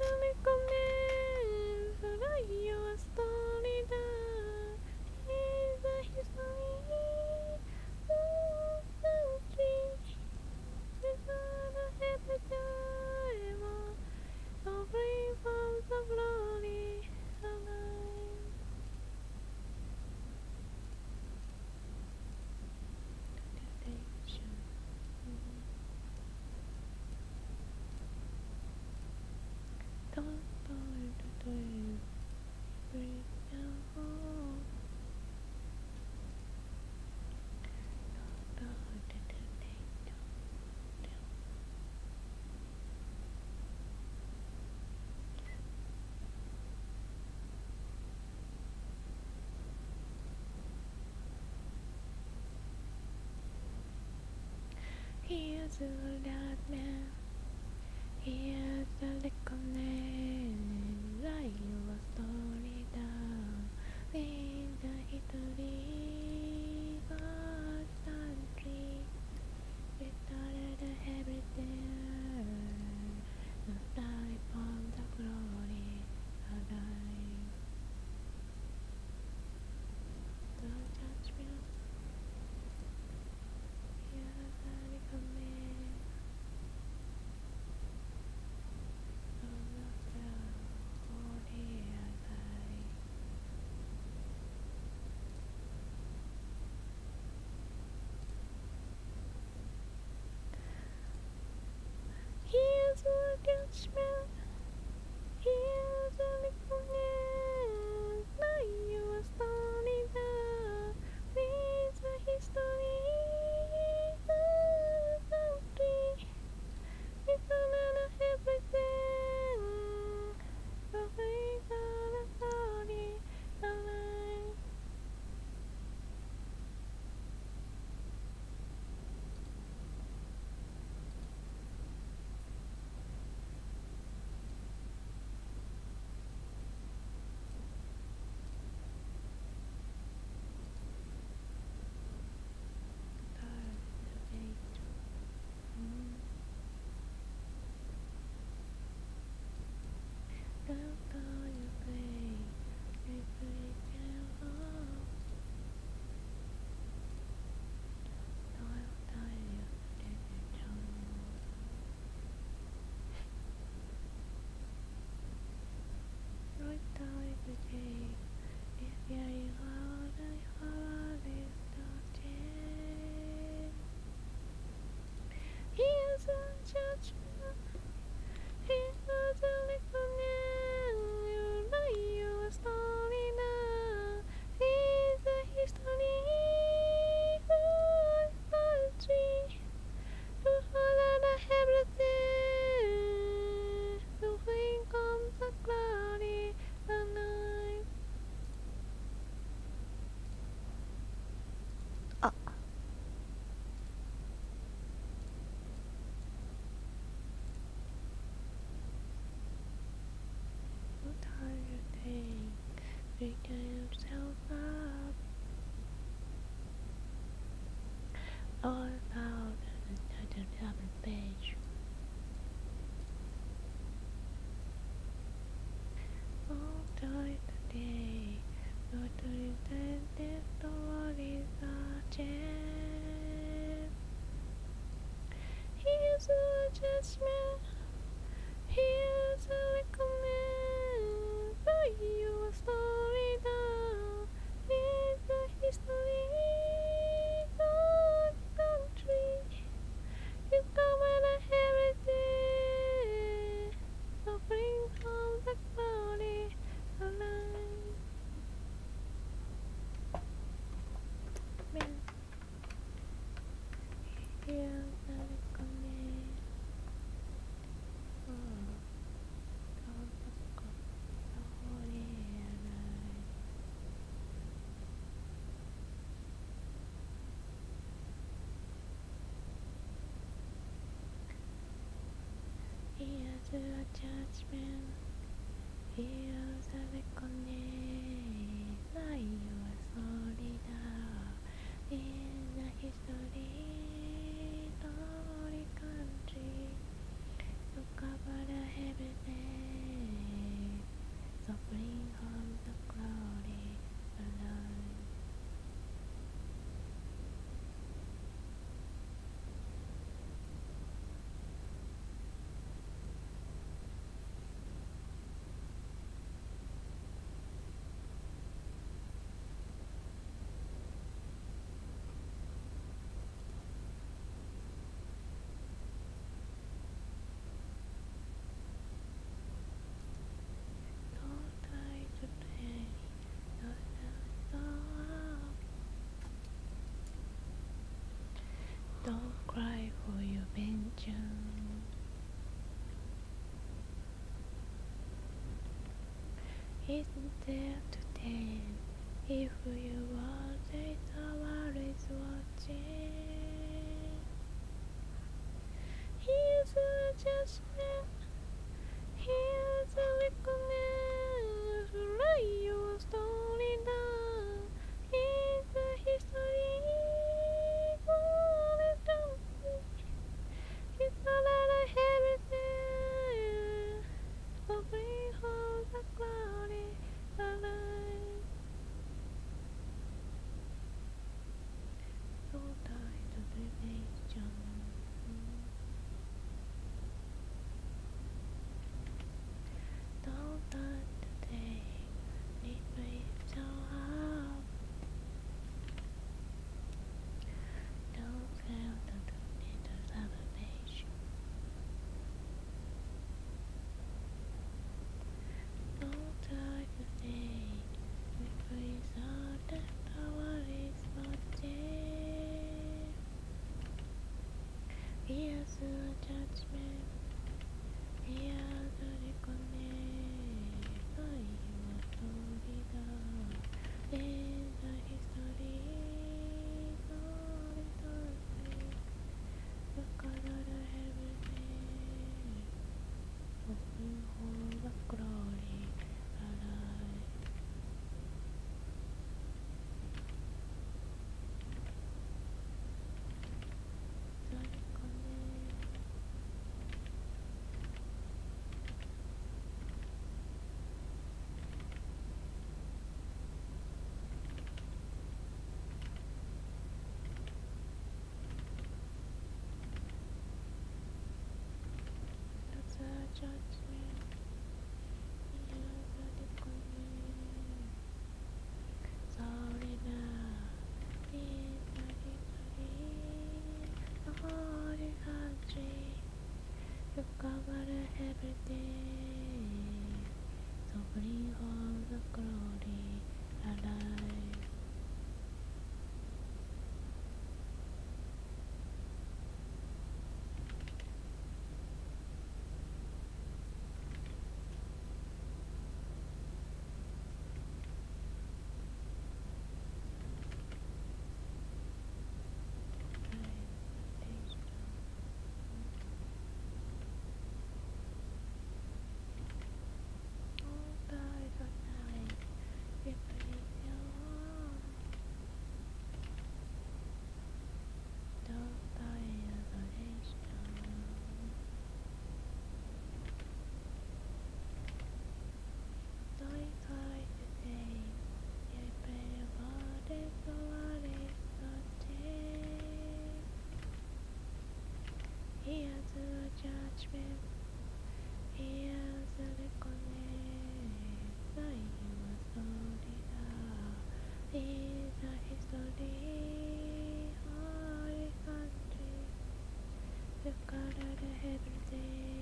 Let me go. A that man. Here's the recommend. Write your story down. In the history of country. We started everything. The fly from the glory alive. Don't judge me. Here's the recommend. From the glory alive. Here's a Here's a judgment. Here's a reckoning. Think? Pick yourself up. All about the double page. All time today. Not to intend this story a chance. Here's a judgment. Here's a recommend. Write your judgment. Here's a reckoning. Now you are sorry now. In the history cry for your vengeance. Isn't there to tell if you are the world is watching? He's just left. attachment. judgment. The you every day, so bring all the glory alive. judgment and the history of the the heavens.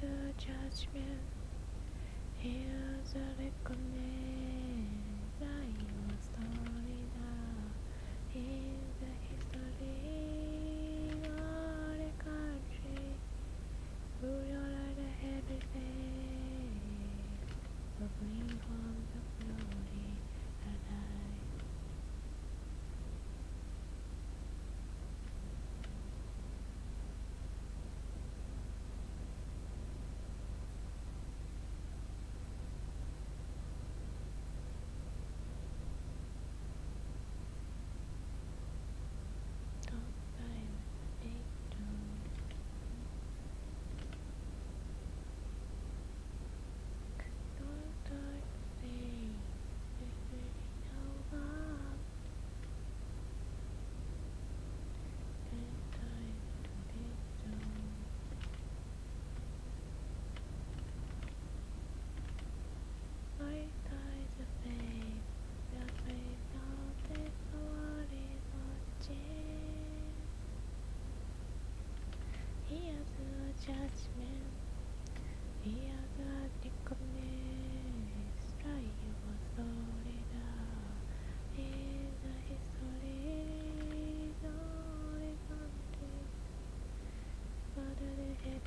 the a judgment, Is a reckoning. judgment. Fear God recommends try your Florida in the history no Father the head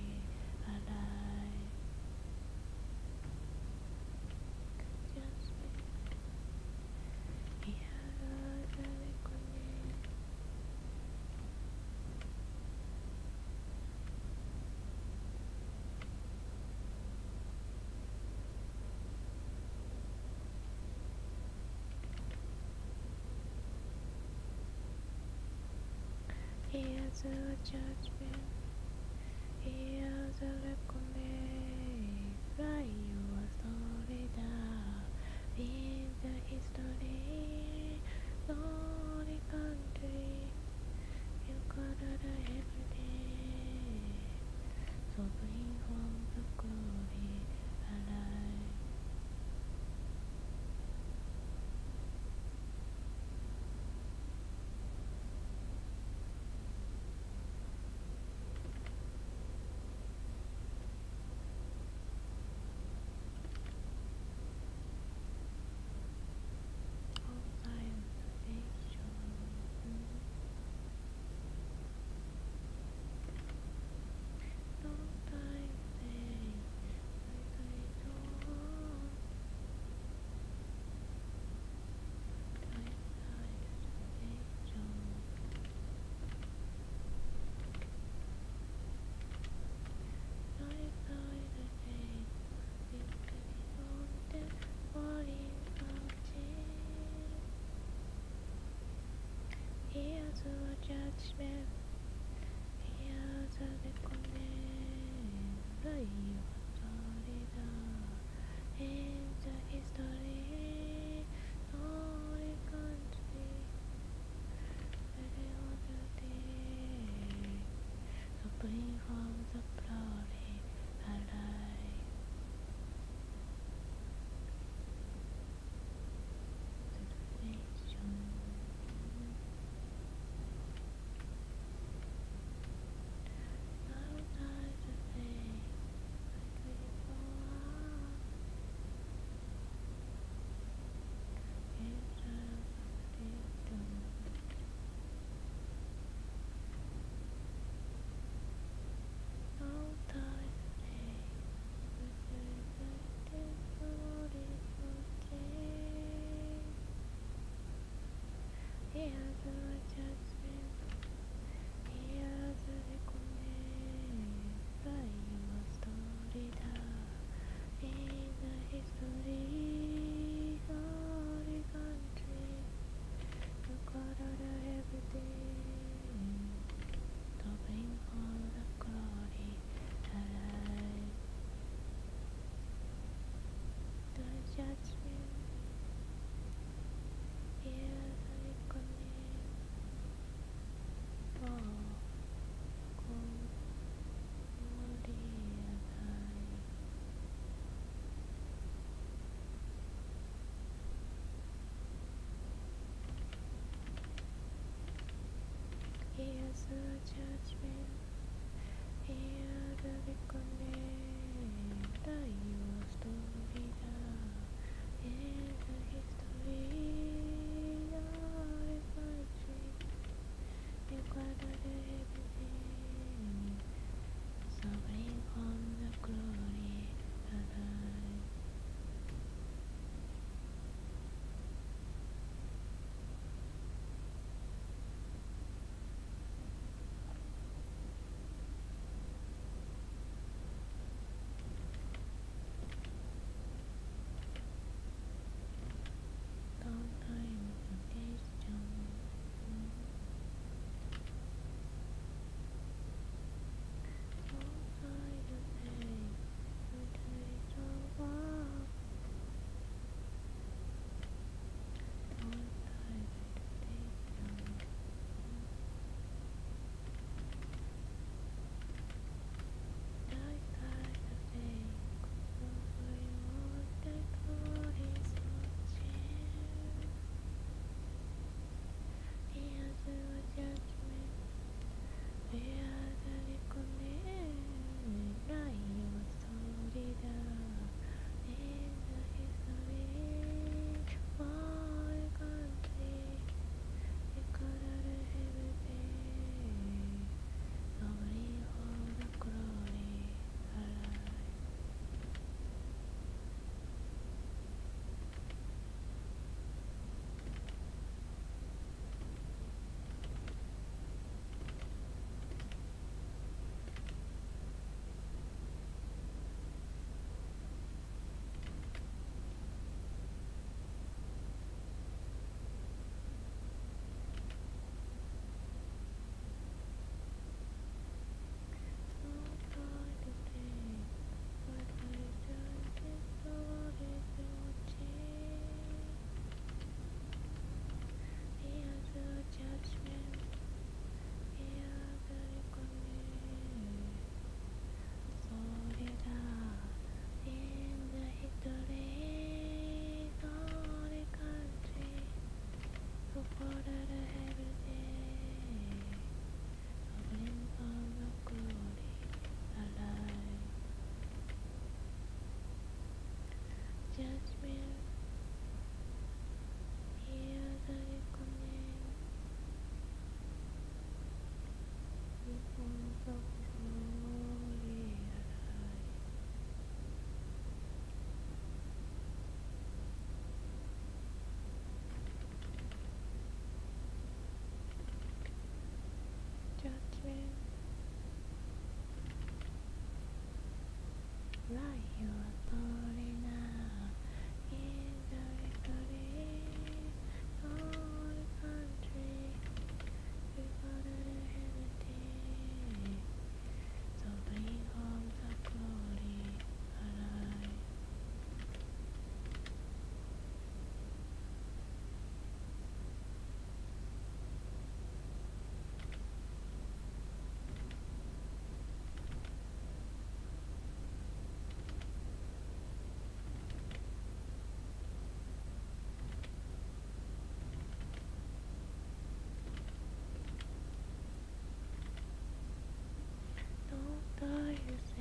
Here's a judgment. Here's a recommend. Fly your story down in the history. Lonely country. You could have every day. So bring home the good. hands of judgment. judgment here to be condemned.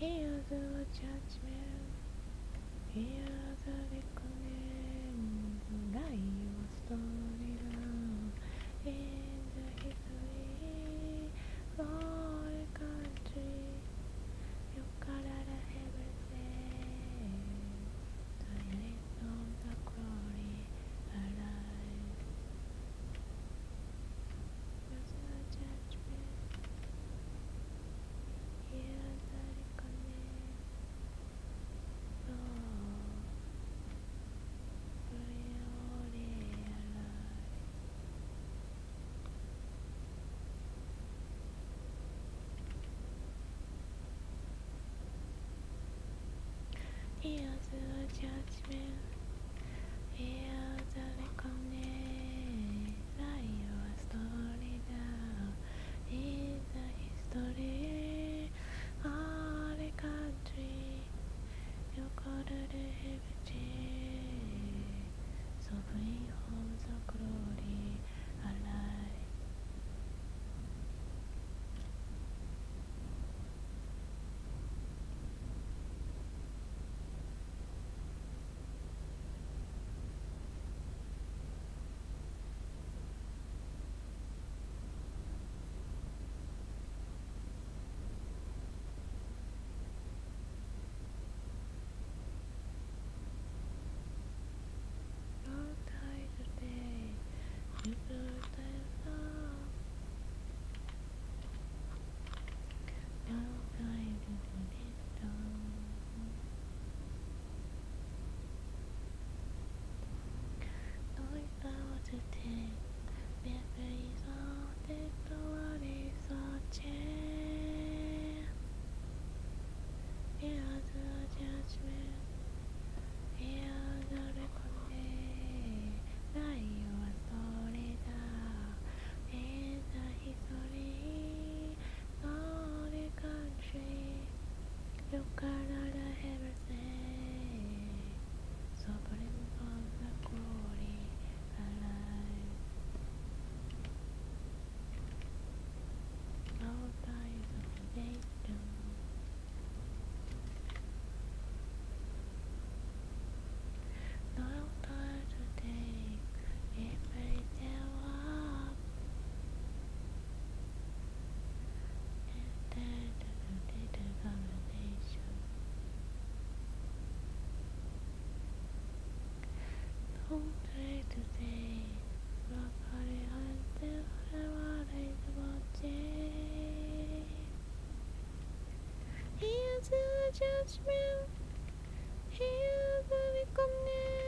Hear the judgment, hear the reckoning, the lion stone. Feels the judgment, feel the recognition. Karara. Here's the judgment. Here's the reckoning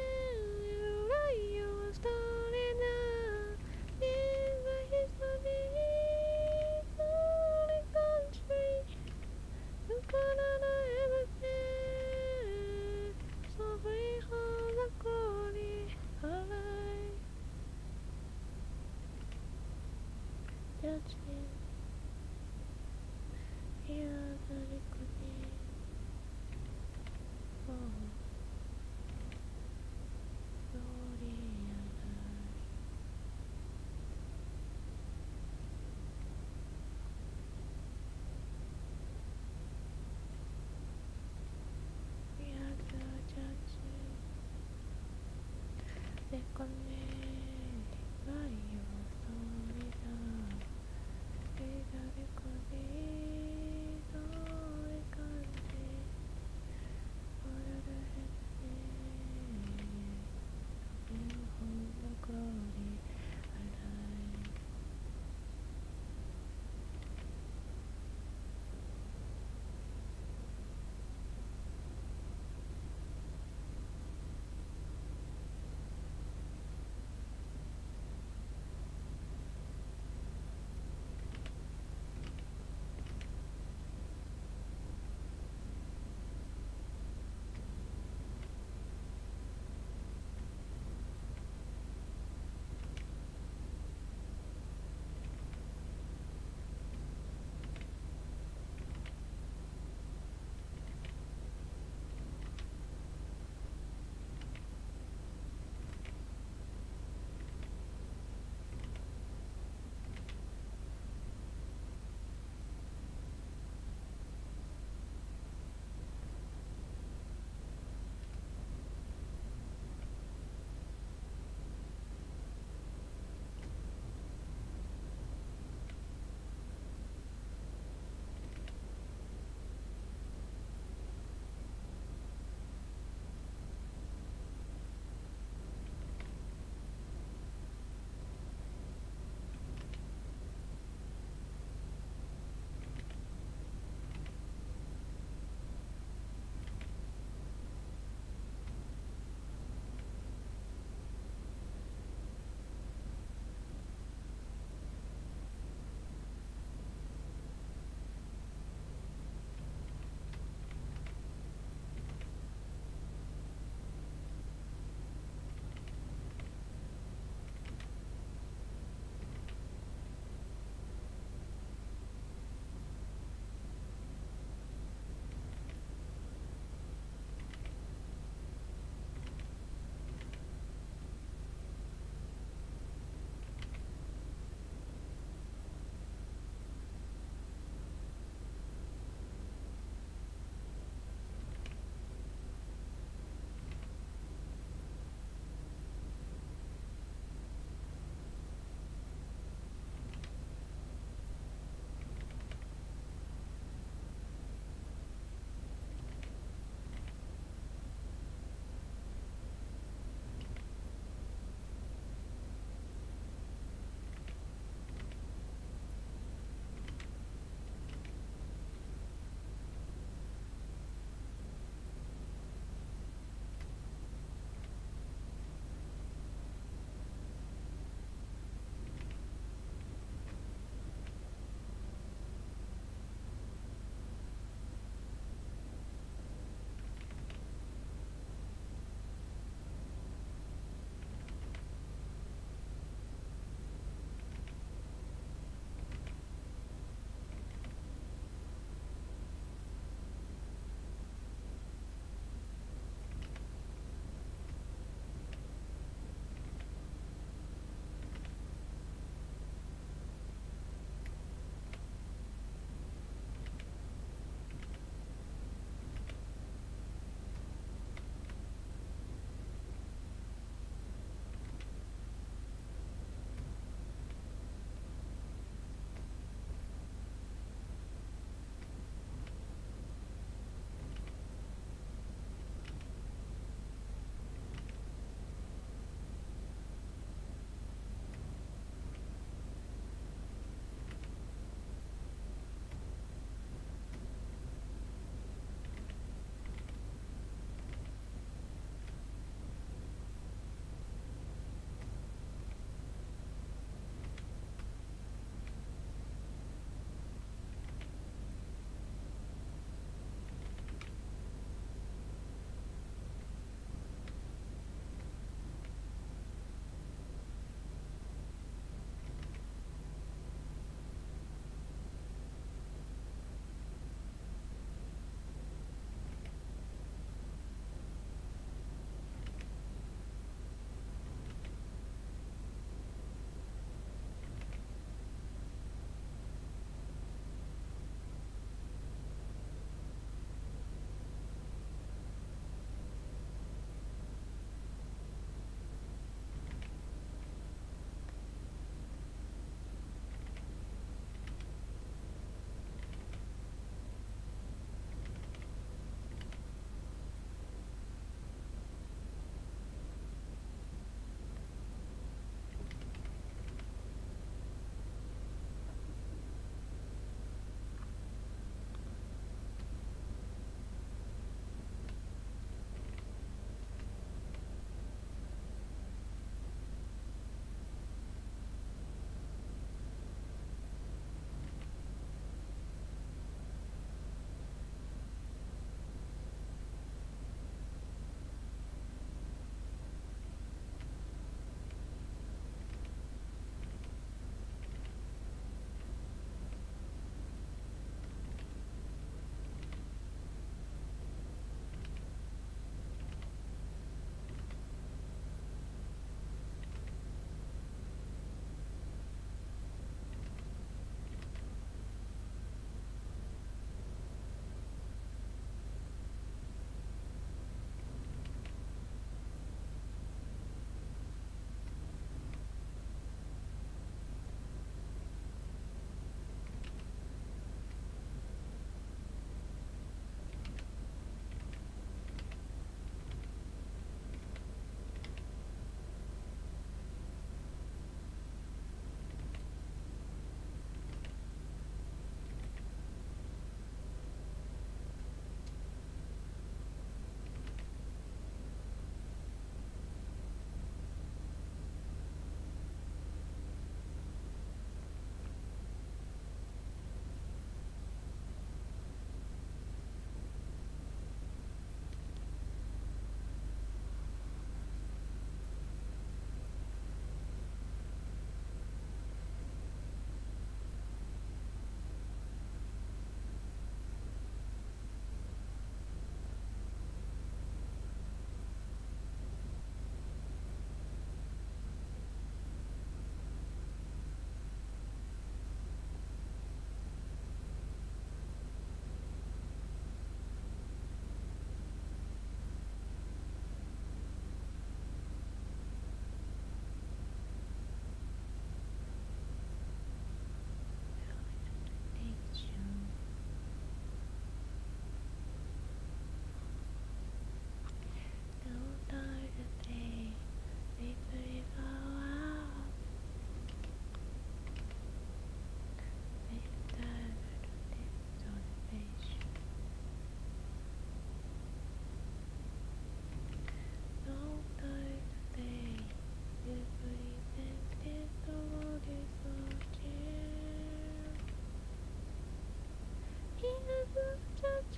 건데.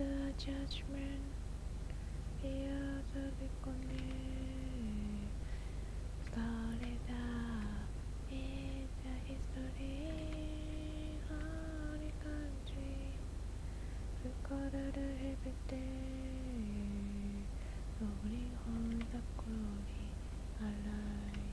A judgment. Here's a reckoning. Started out in the history. Holy country. Recorded everything. So bring home the glory alive.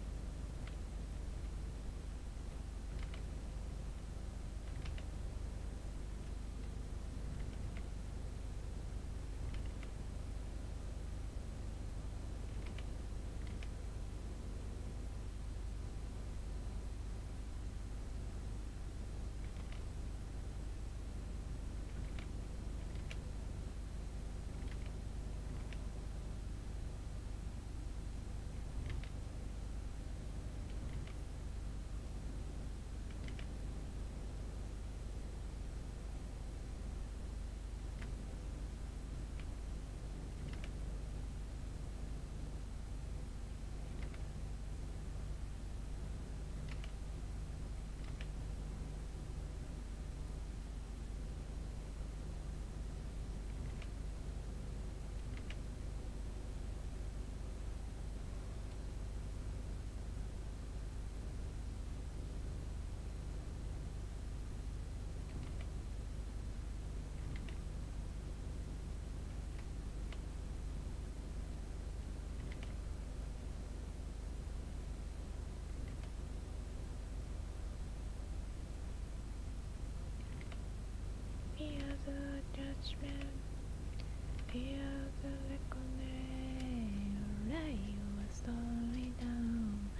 A judgment. Here's a reckoning. Write your story down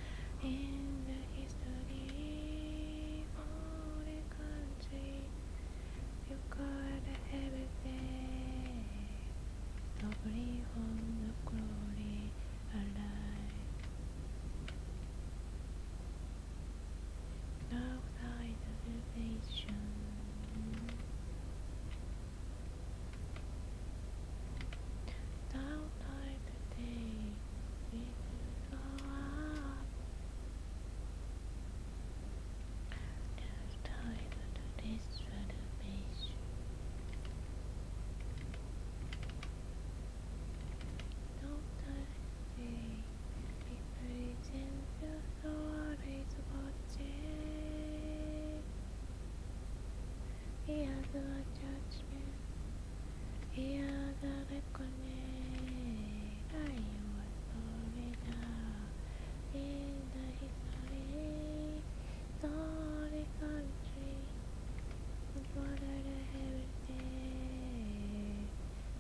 in the history of the country. You got everything. So bring home the glory alive. Outside the nation. Outside the day, we go up. Just tied to this reservation. Outside the day, we present the stories watching. Here's the judgment. Here's the reckoning. I was sorry now in the history. Sorry country. What are the everything?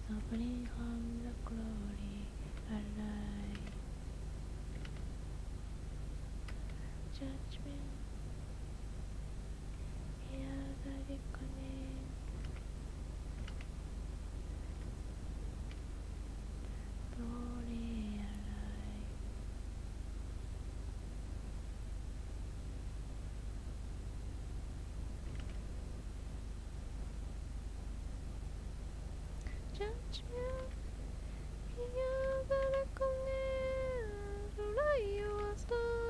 So bring home the glory alive. Judgment. Here's the reckoning. Glory alive. Judgment. Here's the reckoning. Write your story down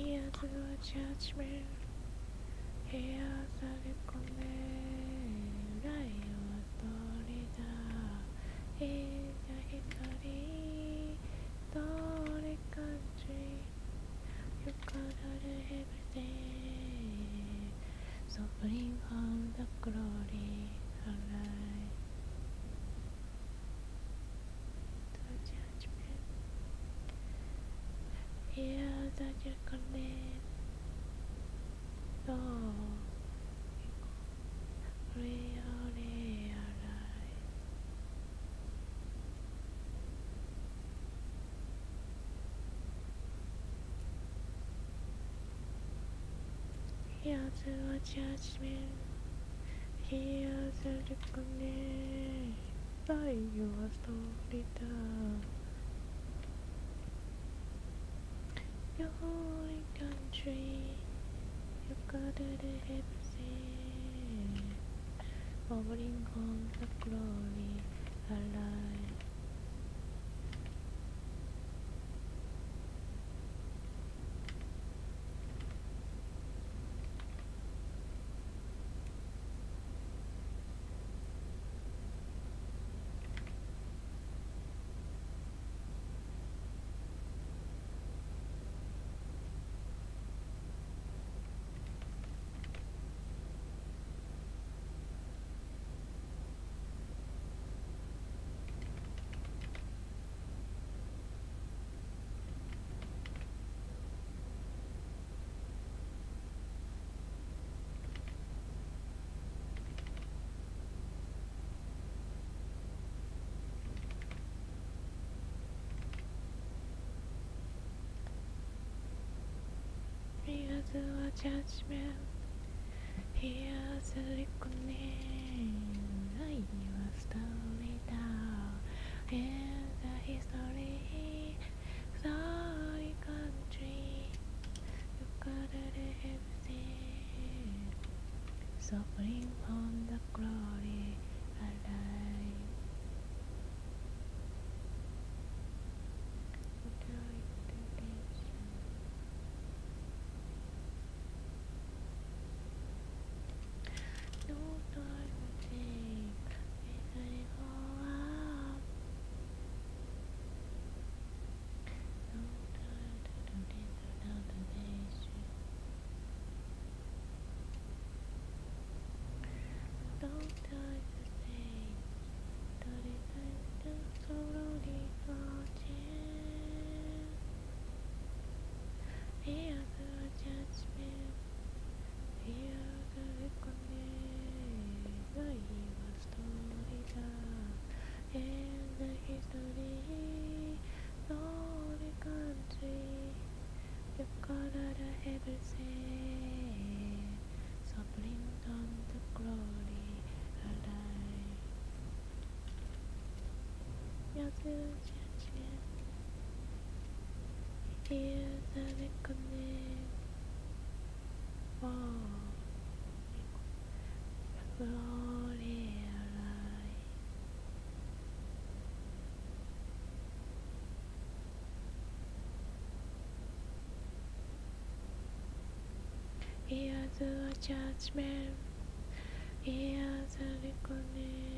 Here's a judgment. Here's a recommend. I was story in the history. Story country. You covered everything. So bring on the glory alive. The judgment. Here's the judgment. Oh, really alive. Here's a judgment. Here's a reckoning by your story down. Your holy country, You've got gathered everything. Bubbling on the glory alive. Here's a judgment. Here's a reckoning. I was story down in the history. Sorry country. You gathered everything. Bring on the glory alive. No time to think, it's a fall out. No time to do this without the nation. No time to think, that it is just slowly watching. Here's a judgment. Here's a reckoning. I was story down in the history. Story country. You gathered everything. So bring on the glory alive. Here's a judgment. Here's a reckoning. Oh, glory alive. Here's a judgment. Here's a reckoning.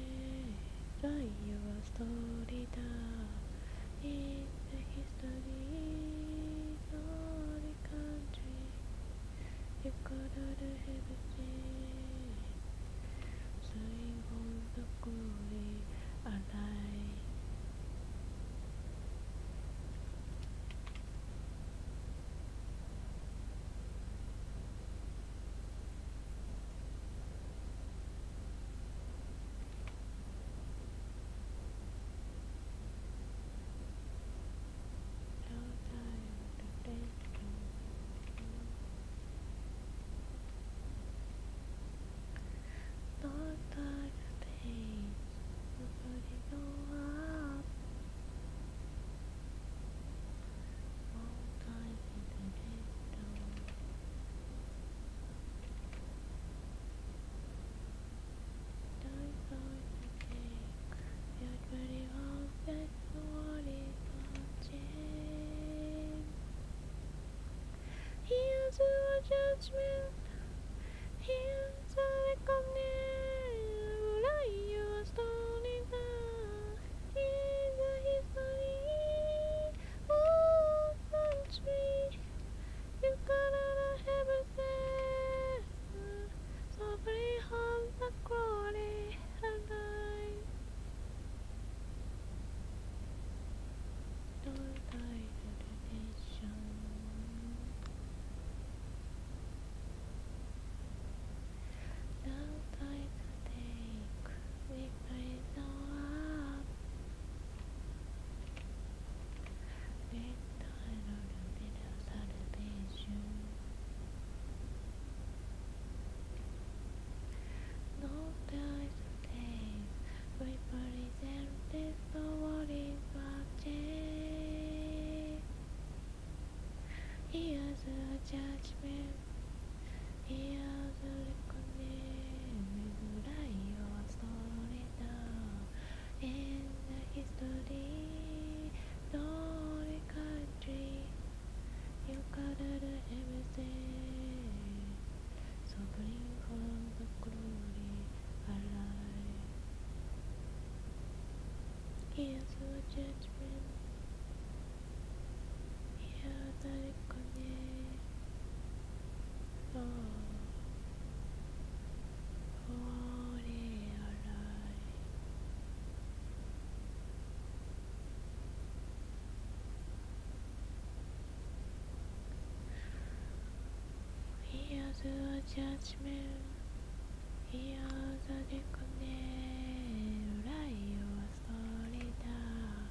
to our judgment. Here judgment. Here's a reckoning. We write your story down in the history. Story country. You gathered everything. So home the glory alive. Here's the reckoning. Oh, glory alive. Here's a judgment. Here's a reckoning. Write your story down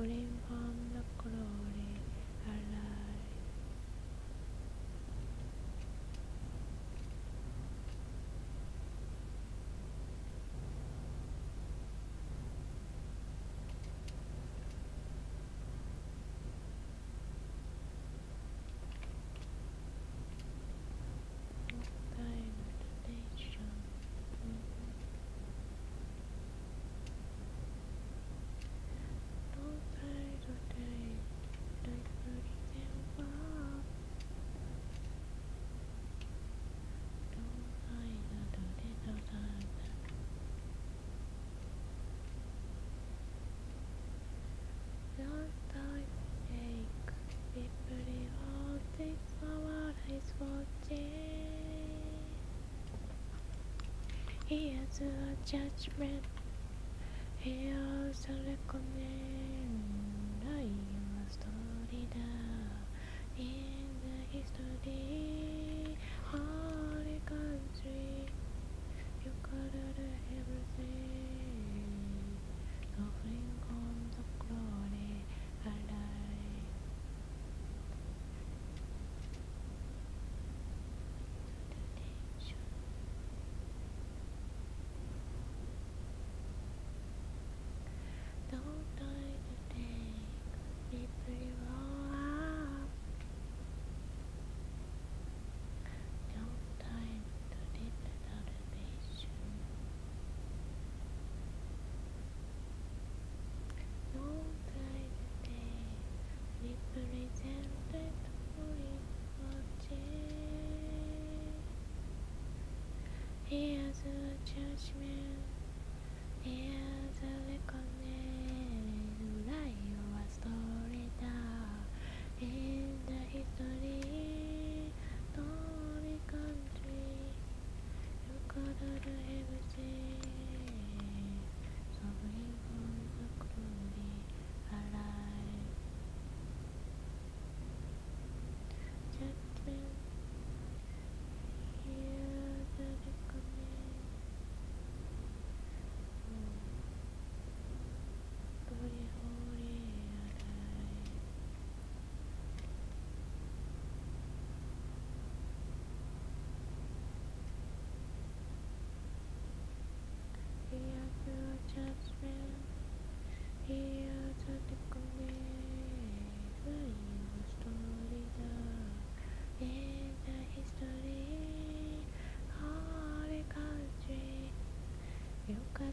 これは。Here to our judgment. Here to recommend. I am a story in the history. Hear the judgment, hear the reckoning, lie your story down in the history, story country, you gotta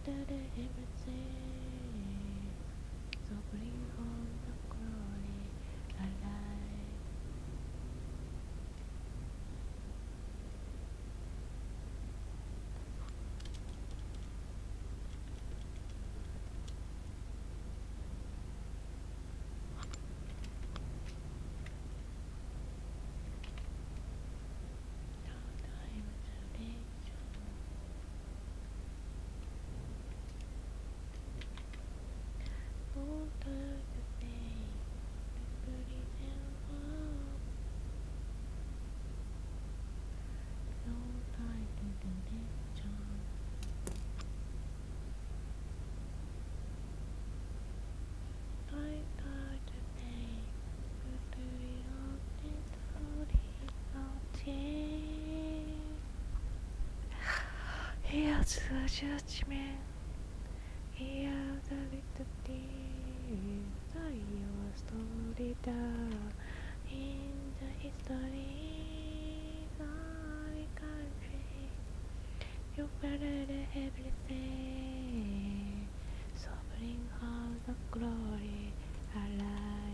da da everything. Here's the judgment. Here's the little thing that you story down in the history of the country. You better everything, so bring all the glory alive.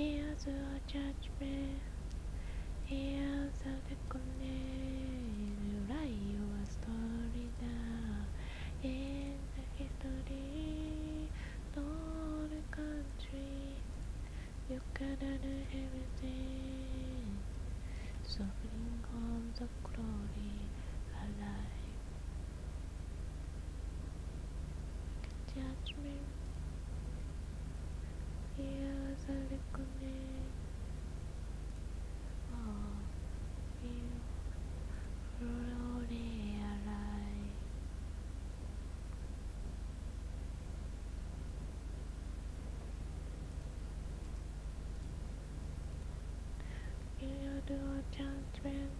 Heals of judgment. heals of the reckoning. Write your story now. In the history, all the country, you gotta do everything. suffering bring home the glory alive. Judgment. You do judgment.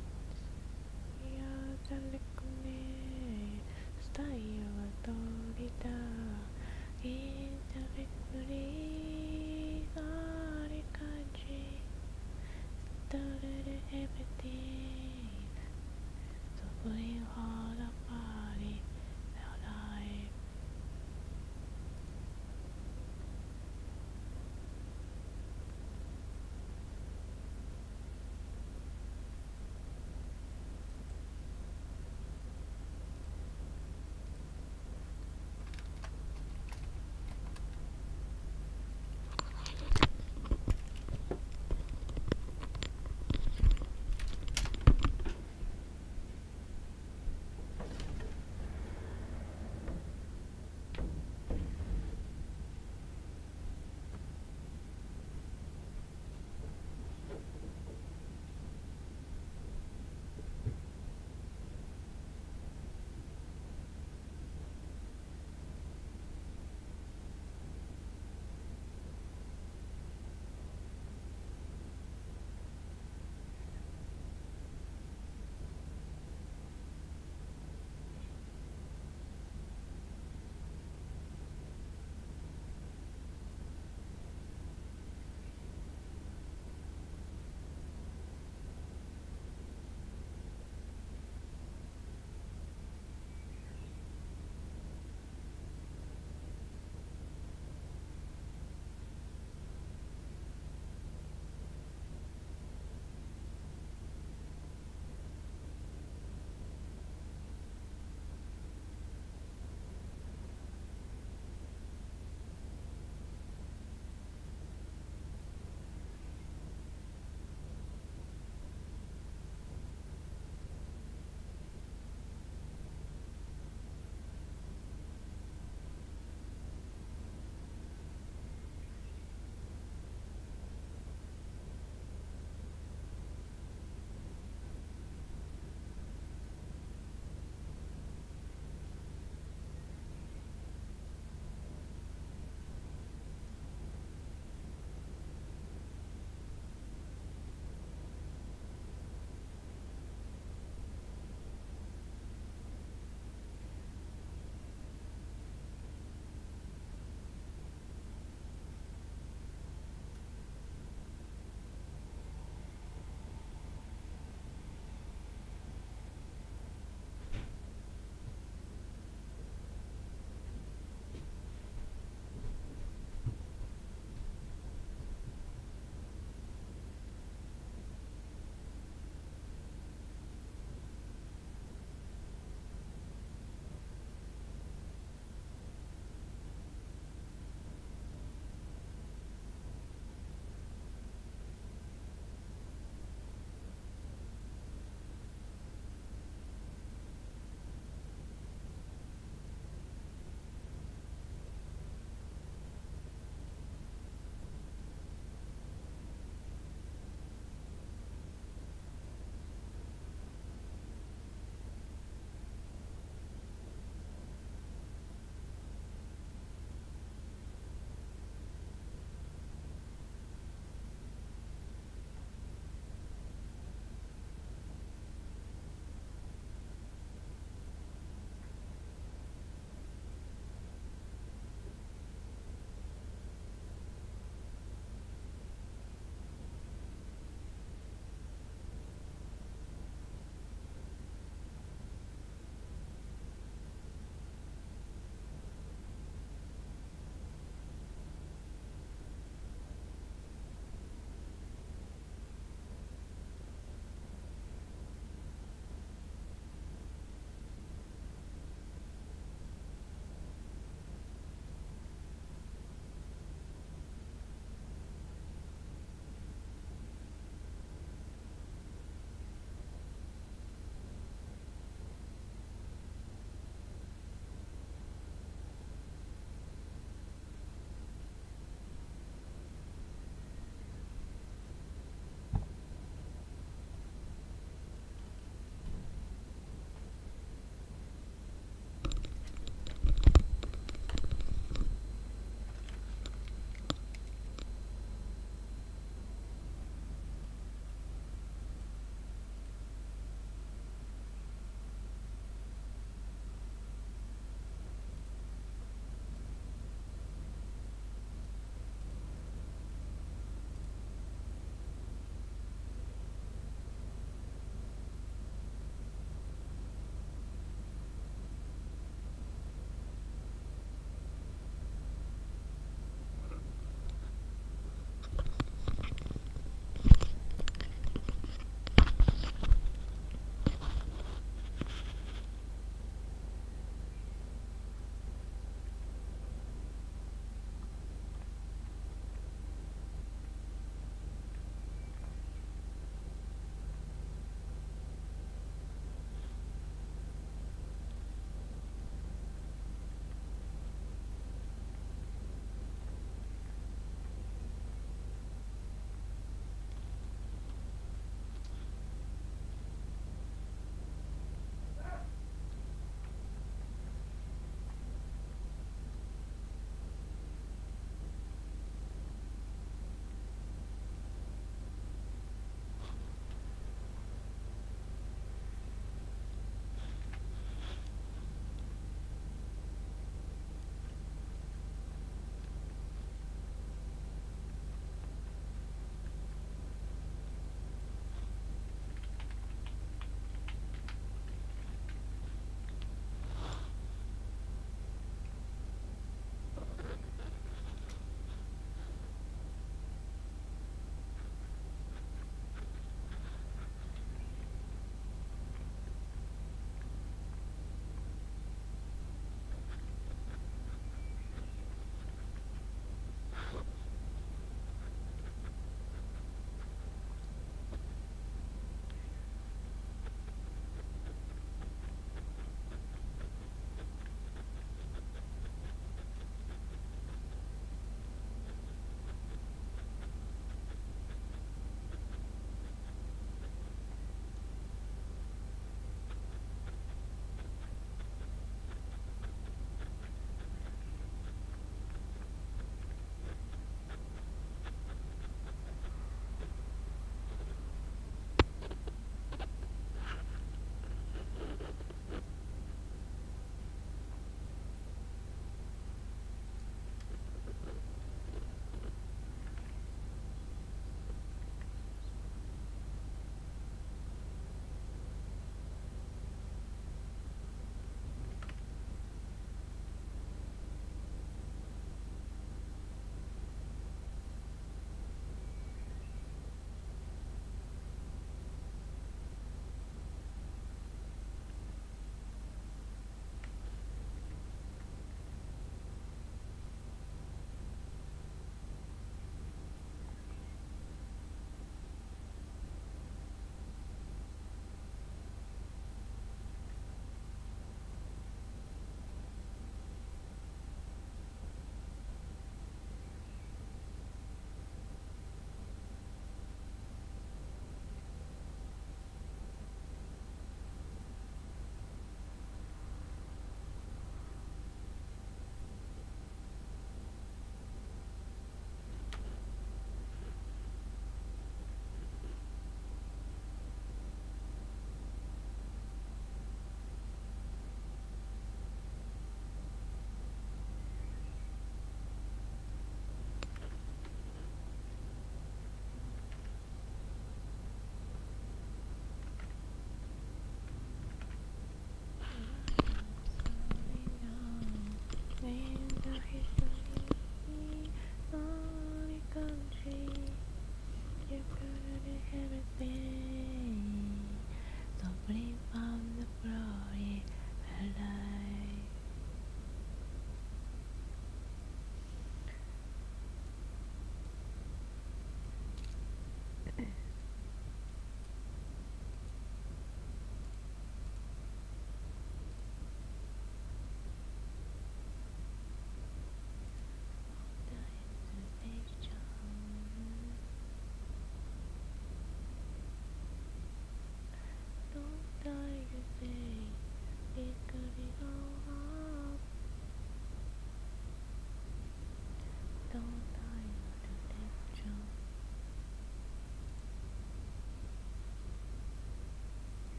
Here's a reckoning. Style は通りだ。Indirectly,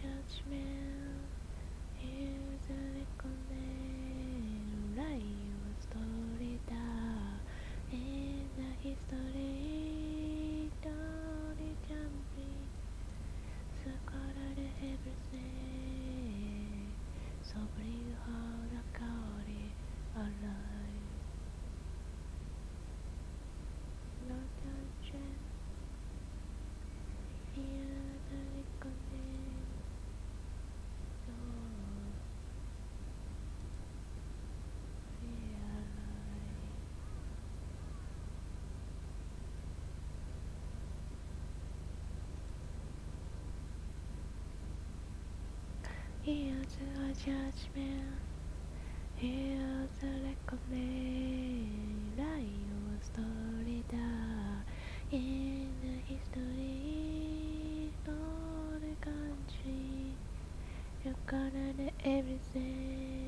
judgment is a recommend lie was story that in the history so everything so bring hard. Here's a judgment. Here's a reckoning. Write your story down in the history of the country. You gotta know everything.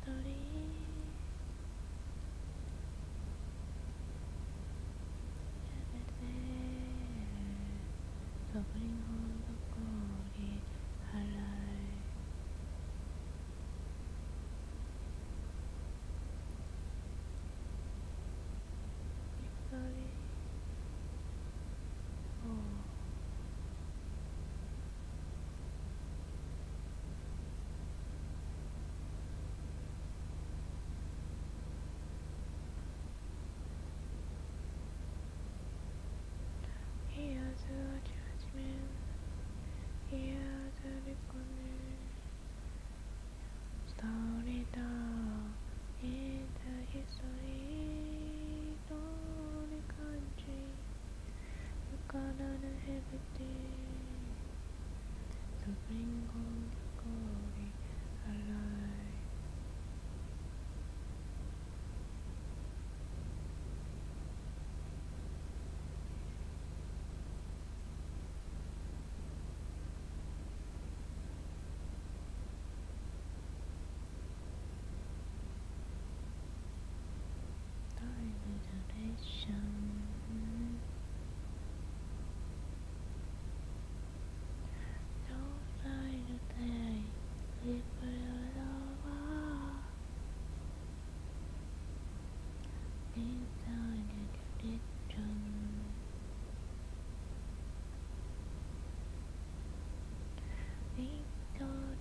The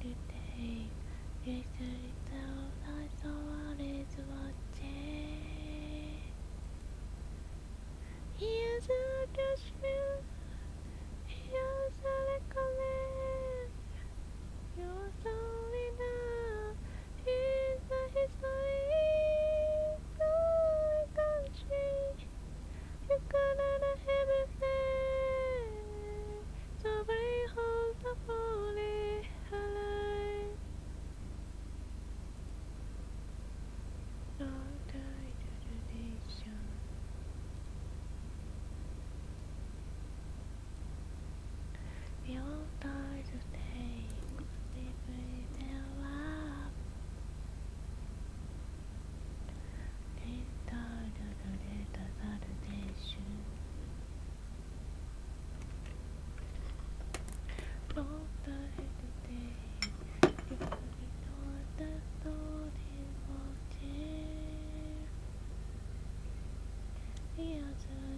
today. Yesterday, I saw is watching. He is a dashman.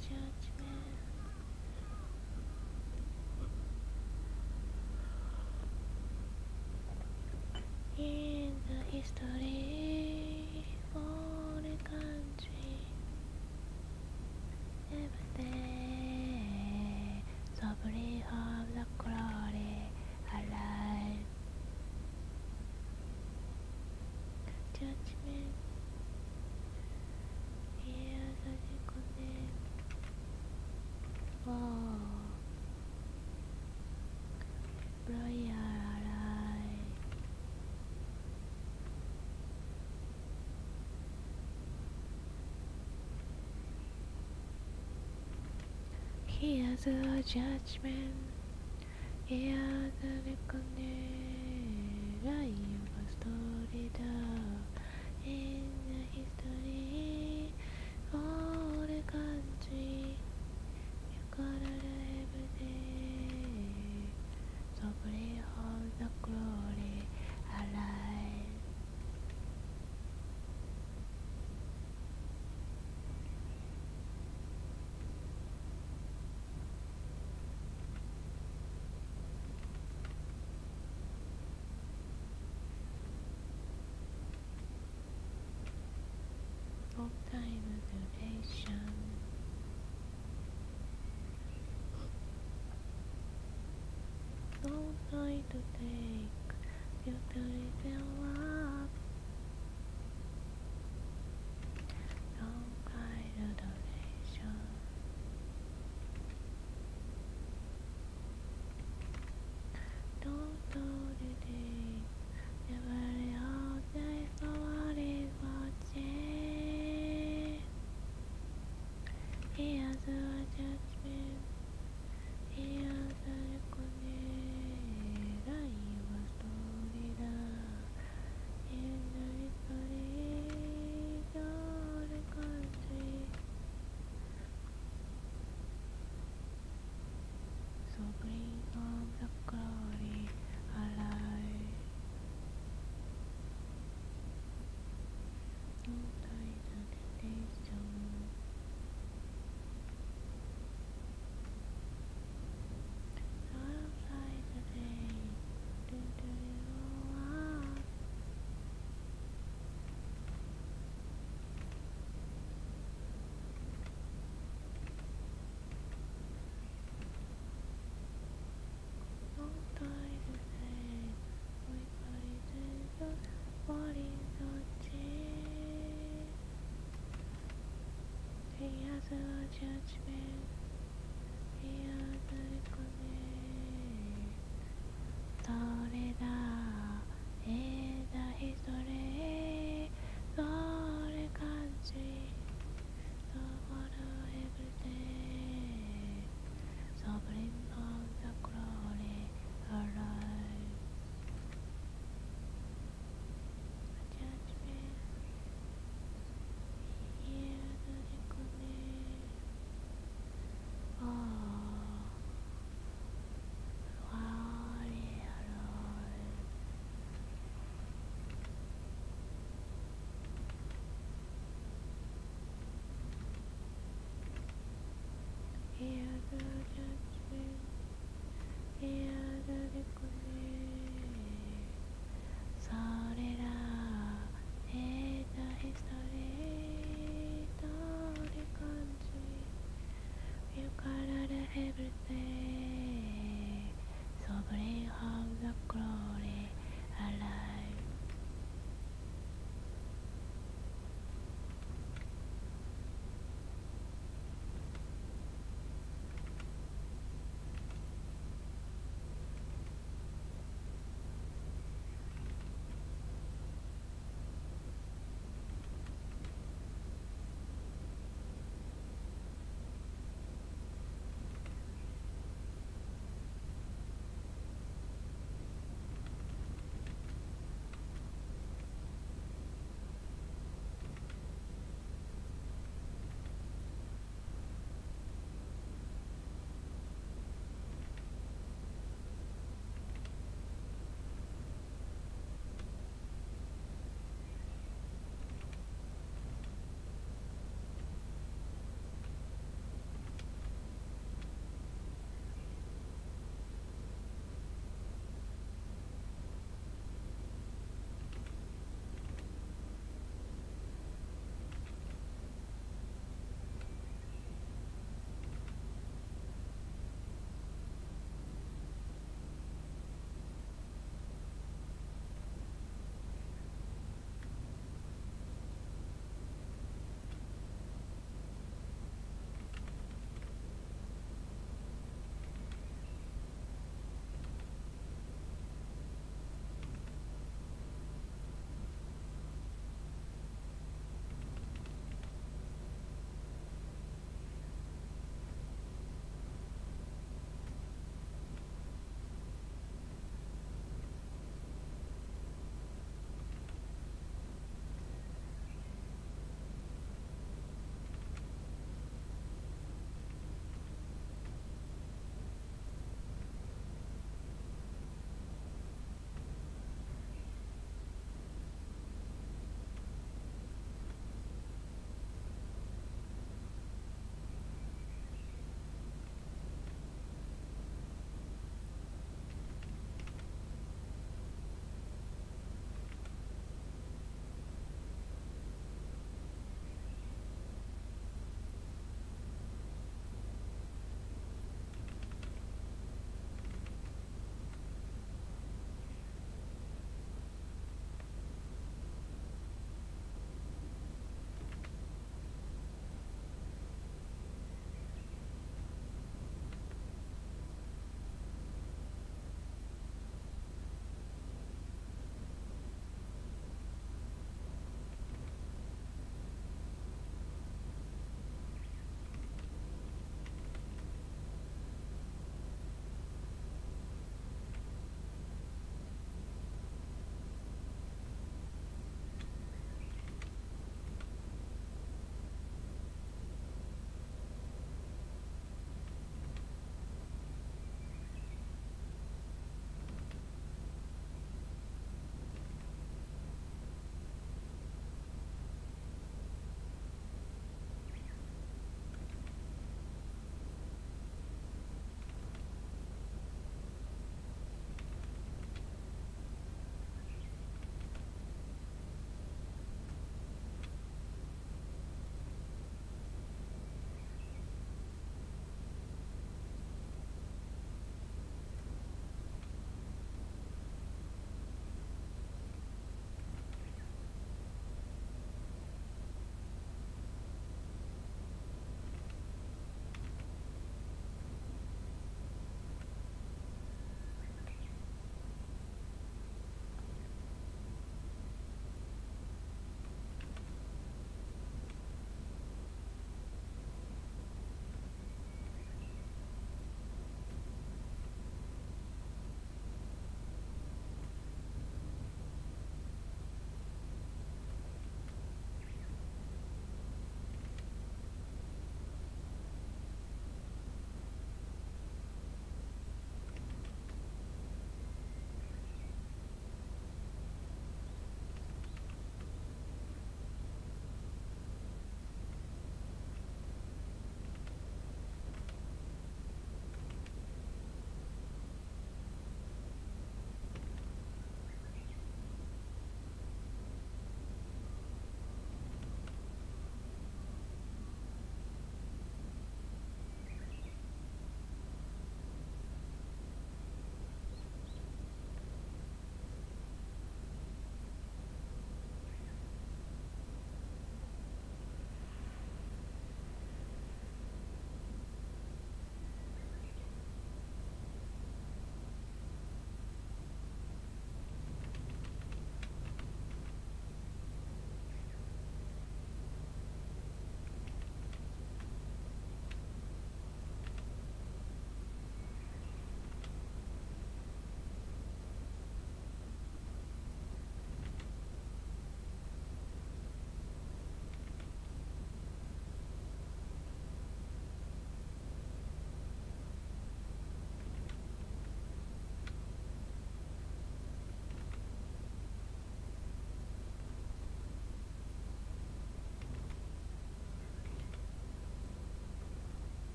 judgment. In the history for the country, every day, softly of the crowd. He has a judgment. He has a recognition. Don't try to take your dirty life. now. The has judgment. everything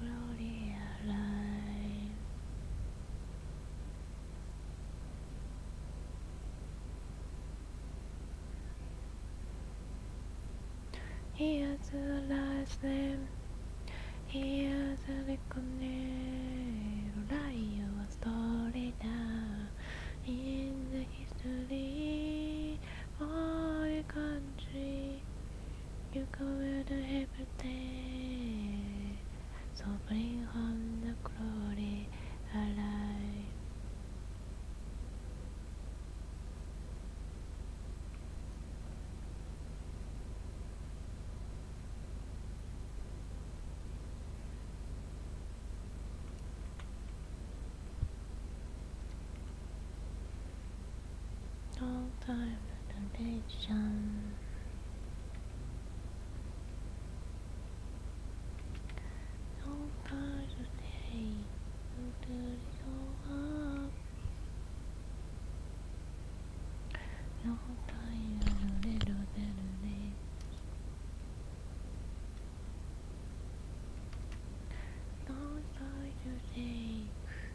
glory alive. Here's the last name. Here's the reckoning. Write your story down in the history So bring home the glory alive. Time temptation. Long time today. Until it's all up. Long time little time today.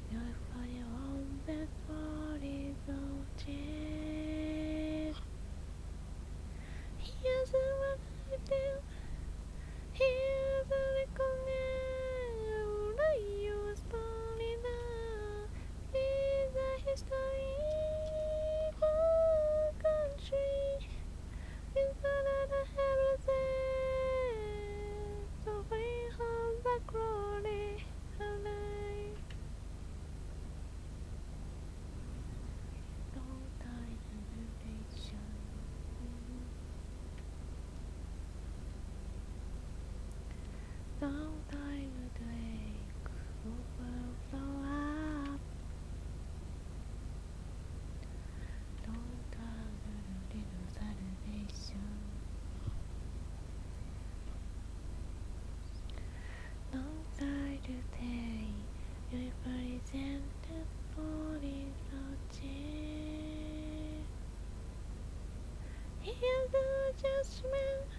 Your fire on that body of change. Here's what I do. Here's the judgment.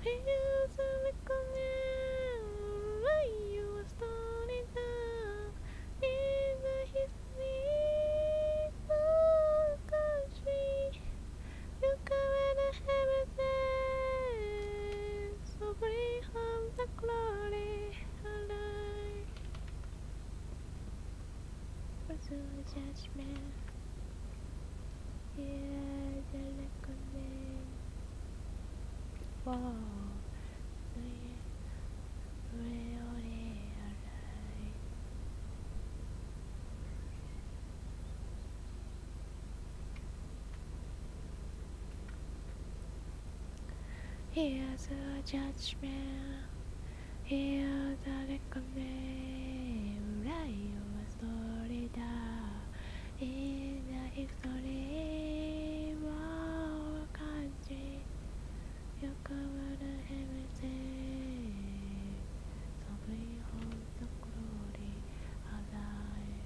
Here's the reckoning. Here's a judgment. Here's a reckoning. Write your story down in the history of our country. You covered everything. So bring home the glory alive.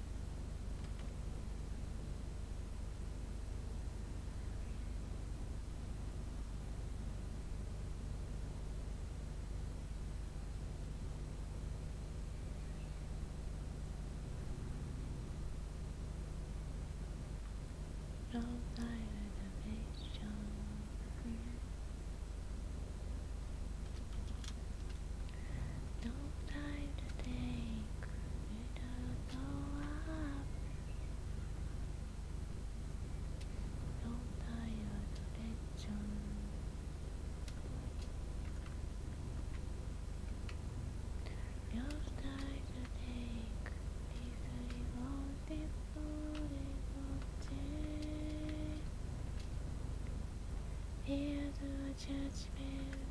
Long judgment.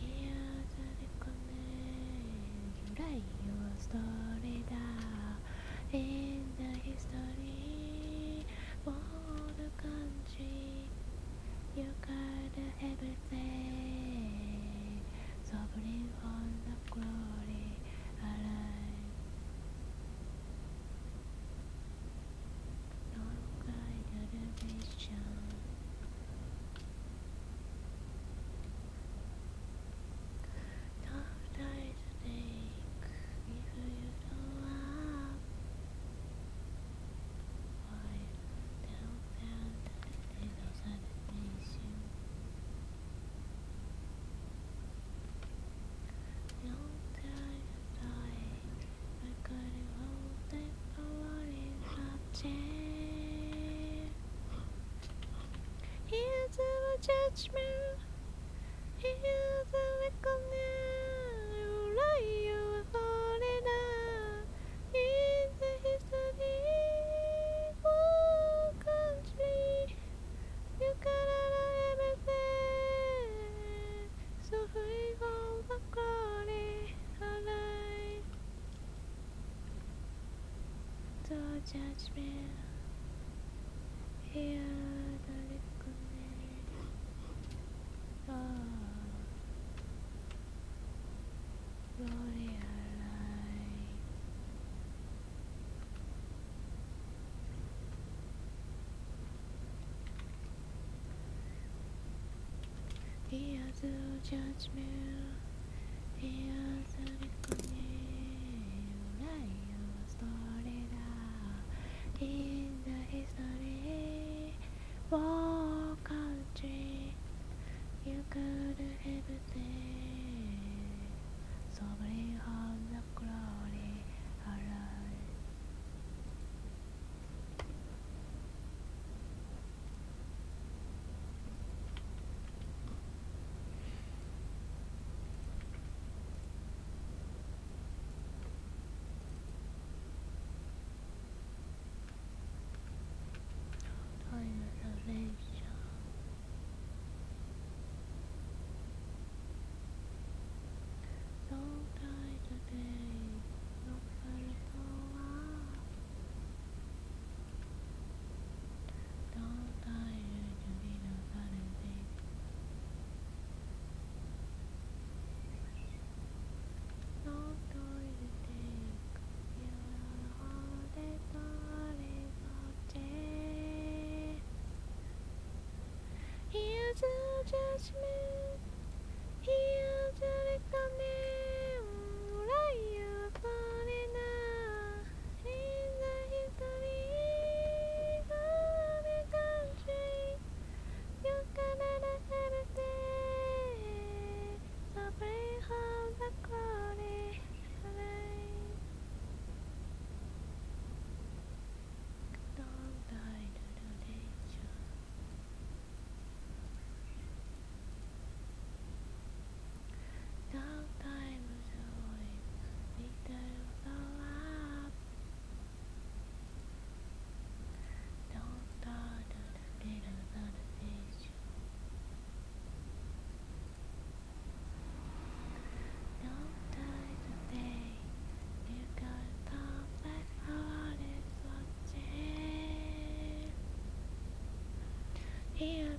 Here's a reckoning. Write your story down in the history for the country. You got everything. So bring on the glory judgment. Hands of judgment. judgment. Hear the recommend. Oh, glory alive. Hear the judgment. Hear the recommend. is not a war country. You could do everything. So very hard. judgment.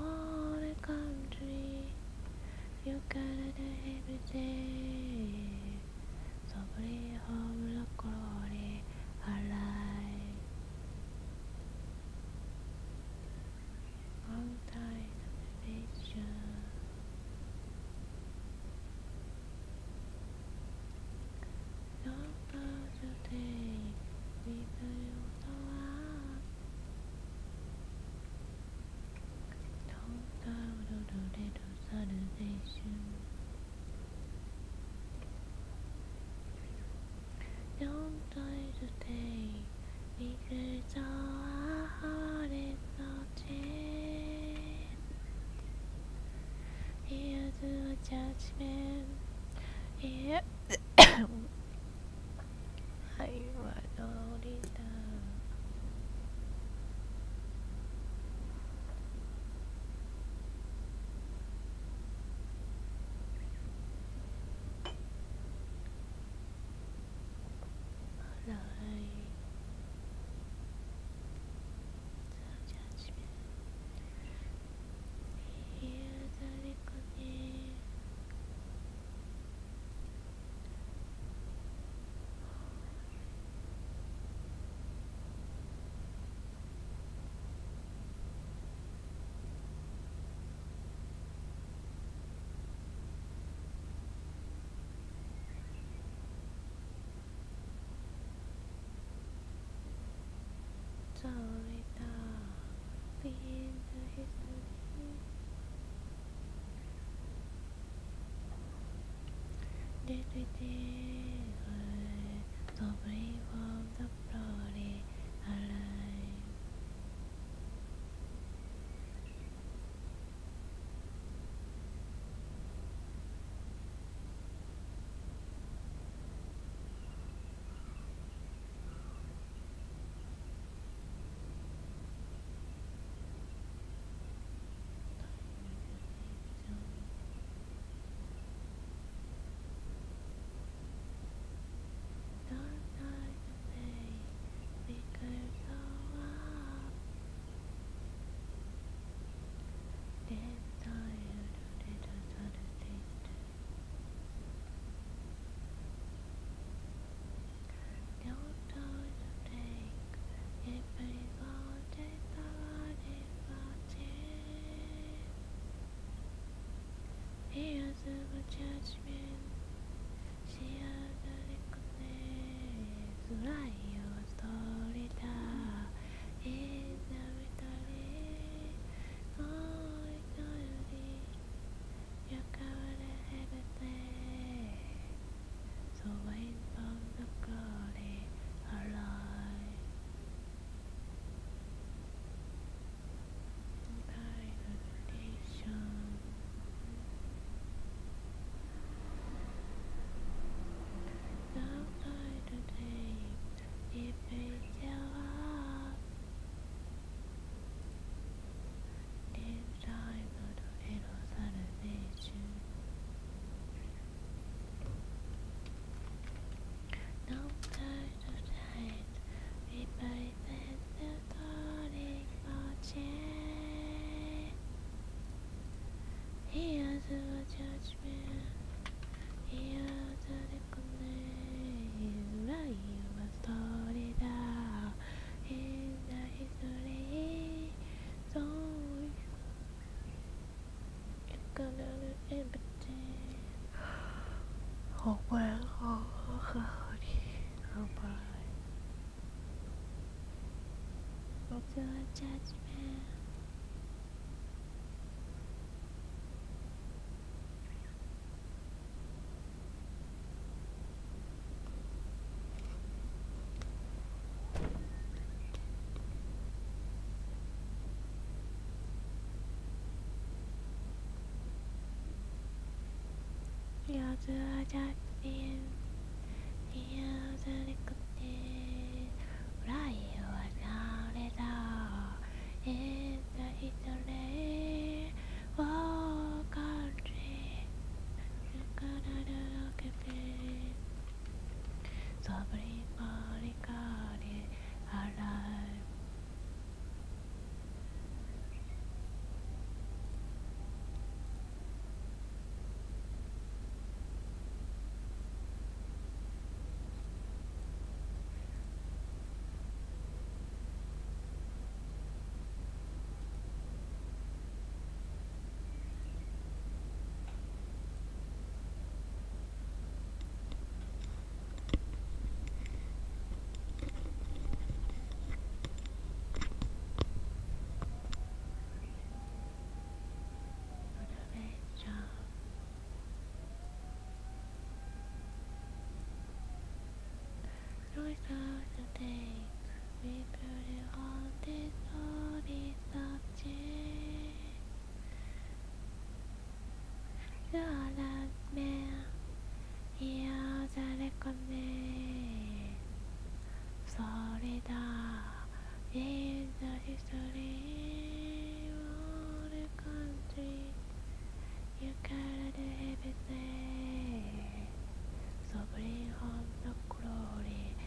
what oh a country, you got everything, so bring home the glory alive. Long time nation. Long time today, we will go up. Long time to the little celebration. Long time today, will go out in nothing. Here's a judgment. Here. Sorry, the in the history. Did we dig so bring from the glory alive? Don't die today because of love. Then tired of little Saturday. Don't die today if I got it body Here's the judgment. See the reckoning. Write your story down in the victory. Oh, eternity. You covered everything. So wait from the glory alive. Incarnation. Don't die today if it's your heart. Then time for the little celebration. Don't die today if I said the darling watching. Judgment. Write your story in the history. So. Oh well, oh, oh. What's judgment? Yours are just in Here's a nicotine Fly was now in the history Oh country Canada cafe Sobering Molicari alive motivation Noise of the days we it on this story subject The last man Here's a recommend Sorry in the history of the country You carried everything So bring home the glory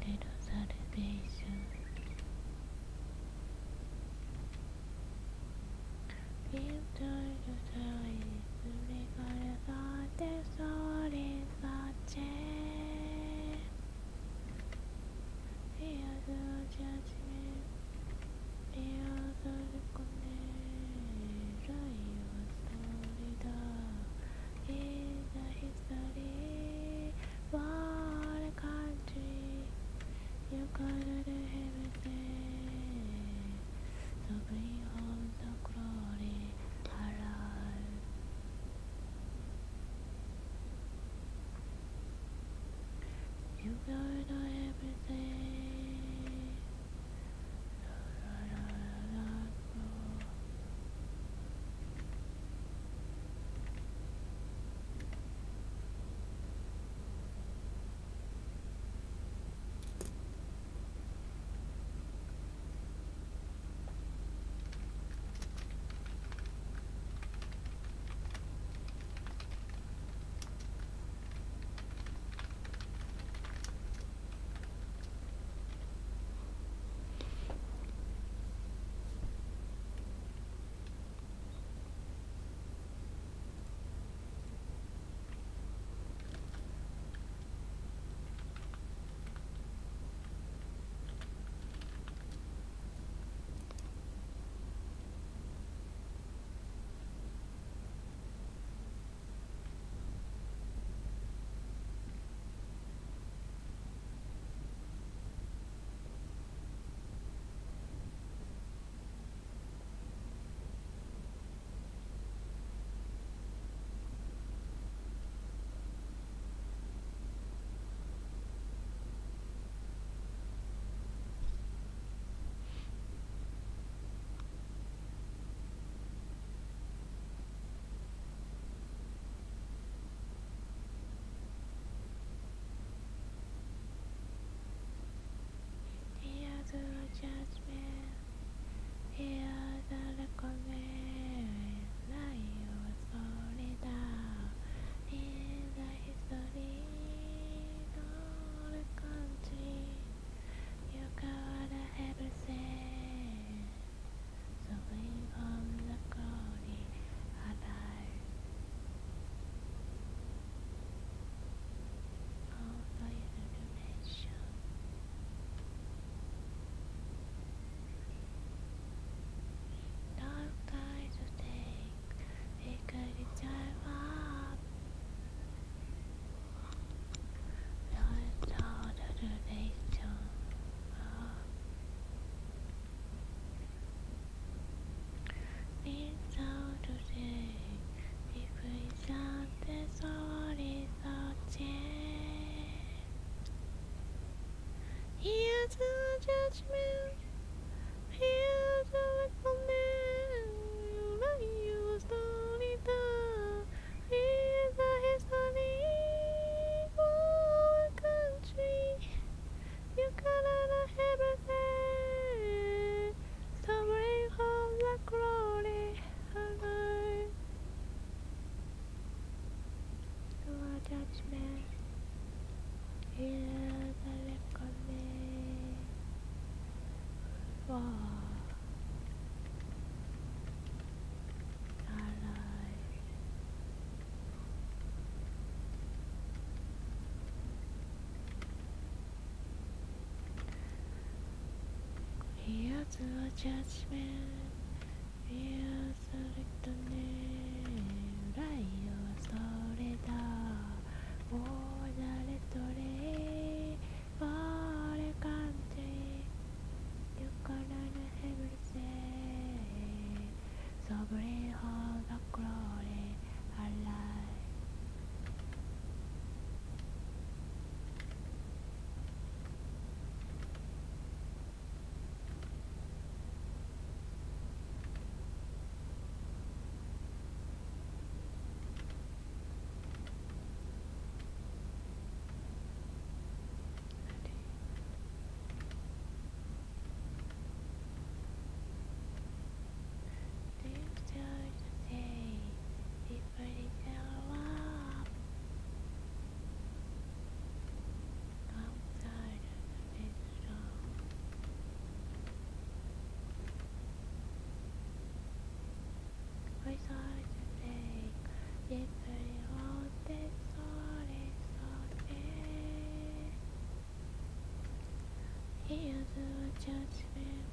little salvation. We've to but we change. Little man. Here's a judgment. Here's a little name. ライオはそれだ。もう誰とれ。judgment.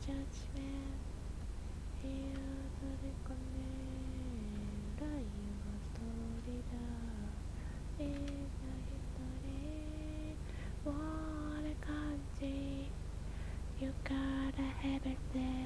judgment. Here, the recommend. I will story that. In the history, what a country. You gotta have it there.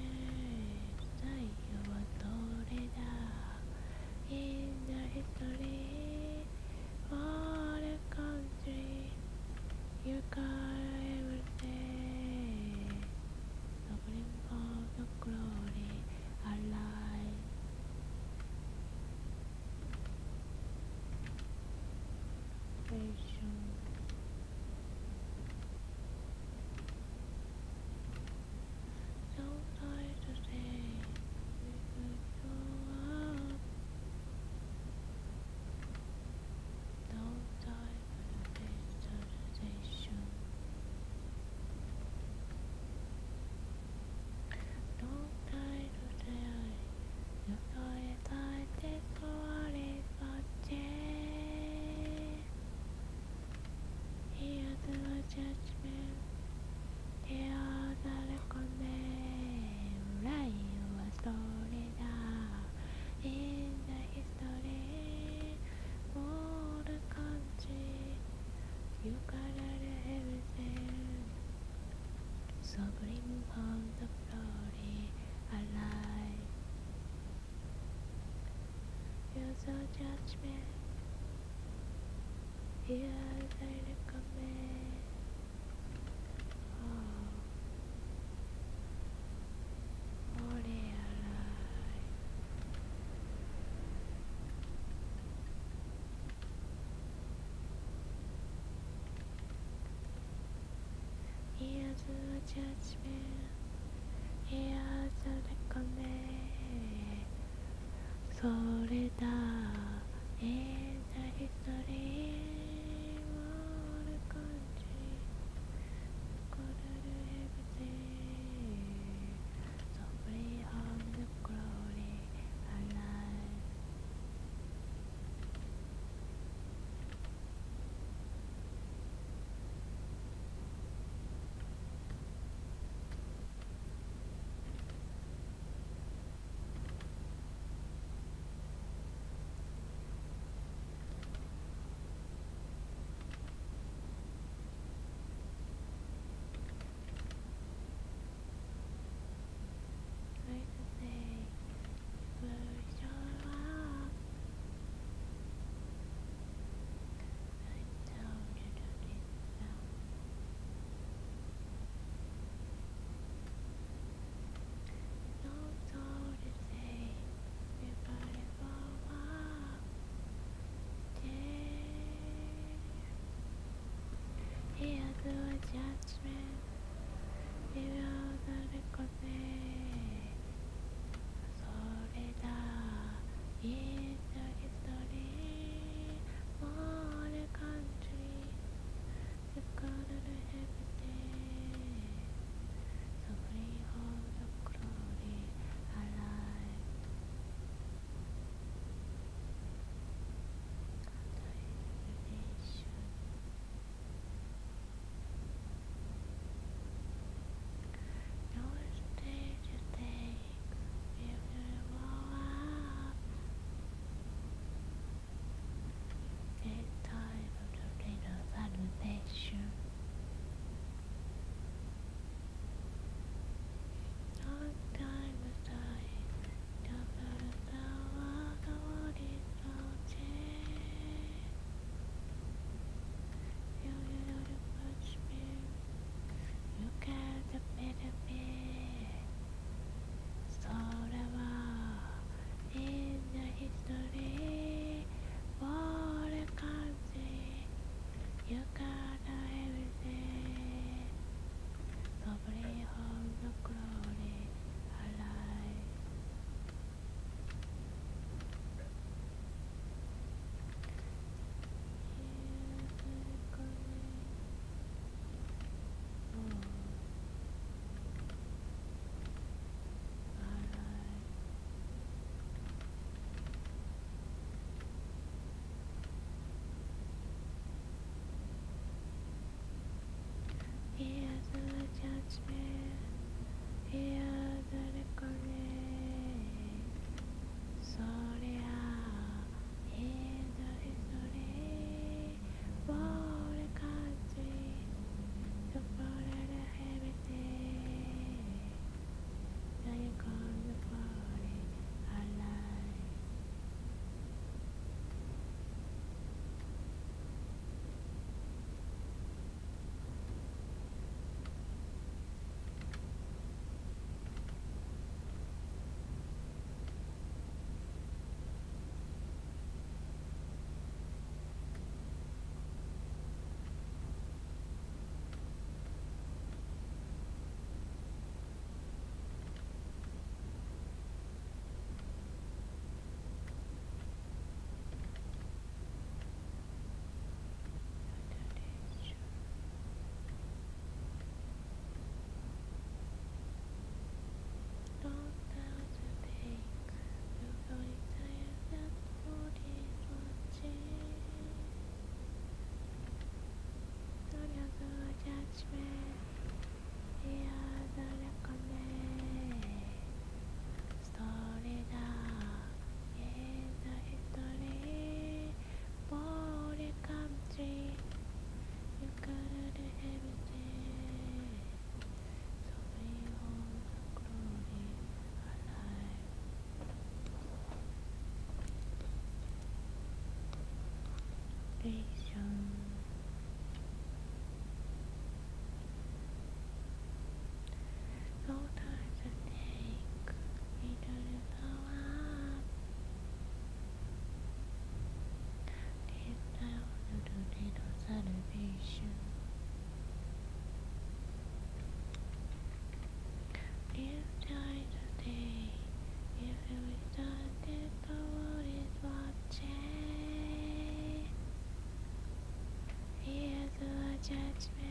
relaxation So, bring on the glory alive. Here's so judgment, here thy command. as a judgment Here's a recommend それだ In the history through a judgment. You will the recognition. Yeah, that しめいや誰かねそれだボーゆかれへてそれーョン judgment.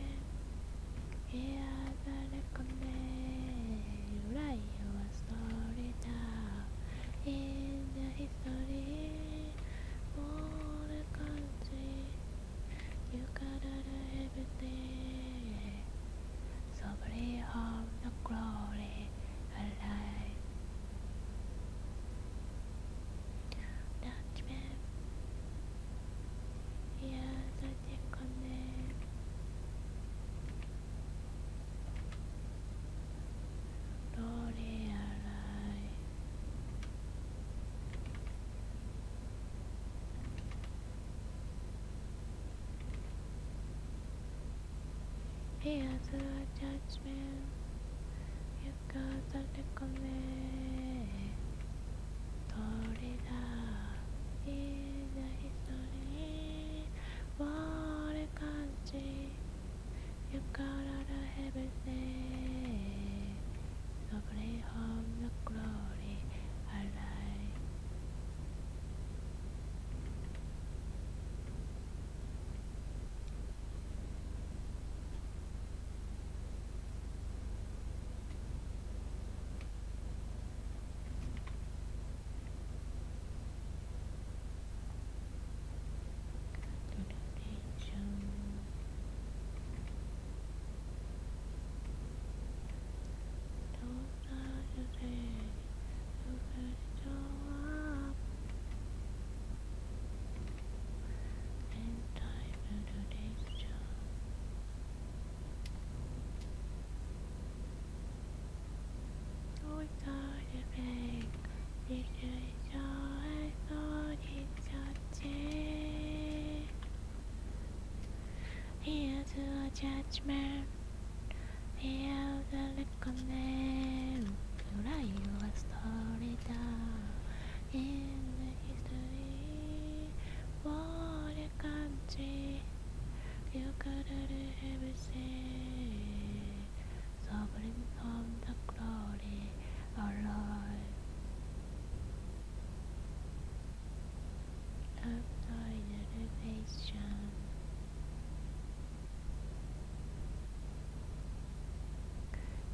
He has no judgment. You got to recommend. これだ。いいな一人。What a country. You got out of everything. Here to a judgment, here the look on them.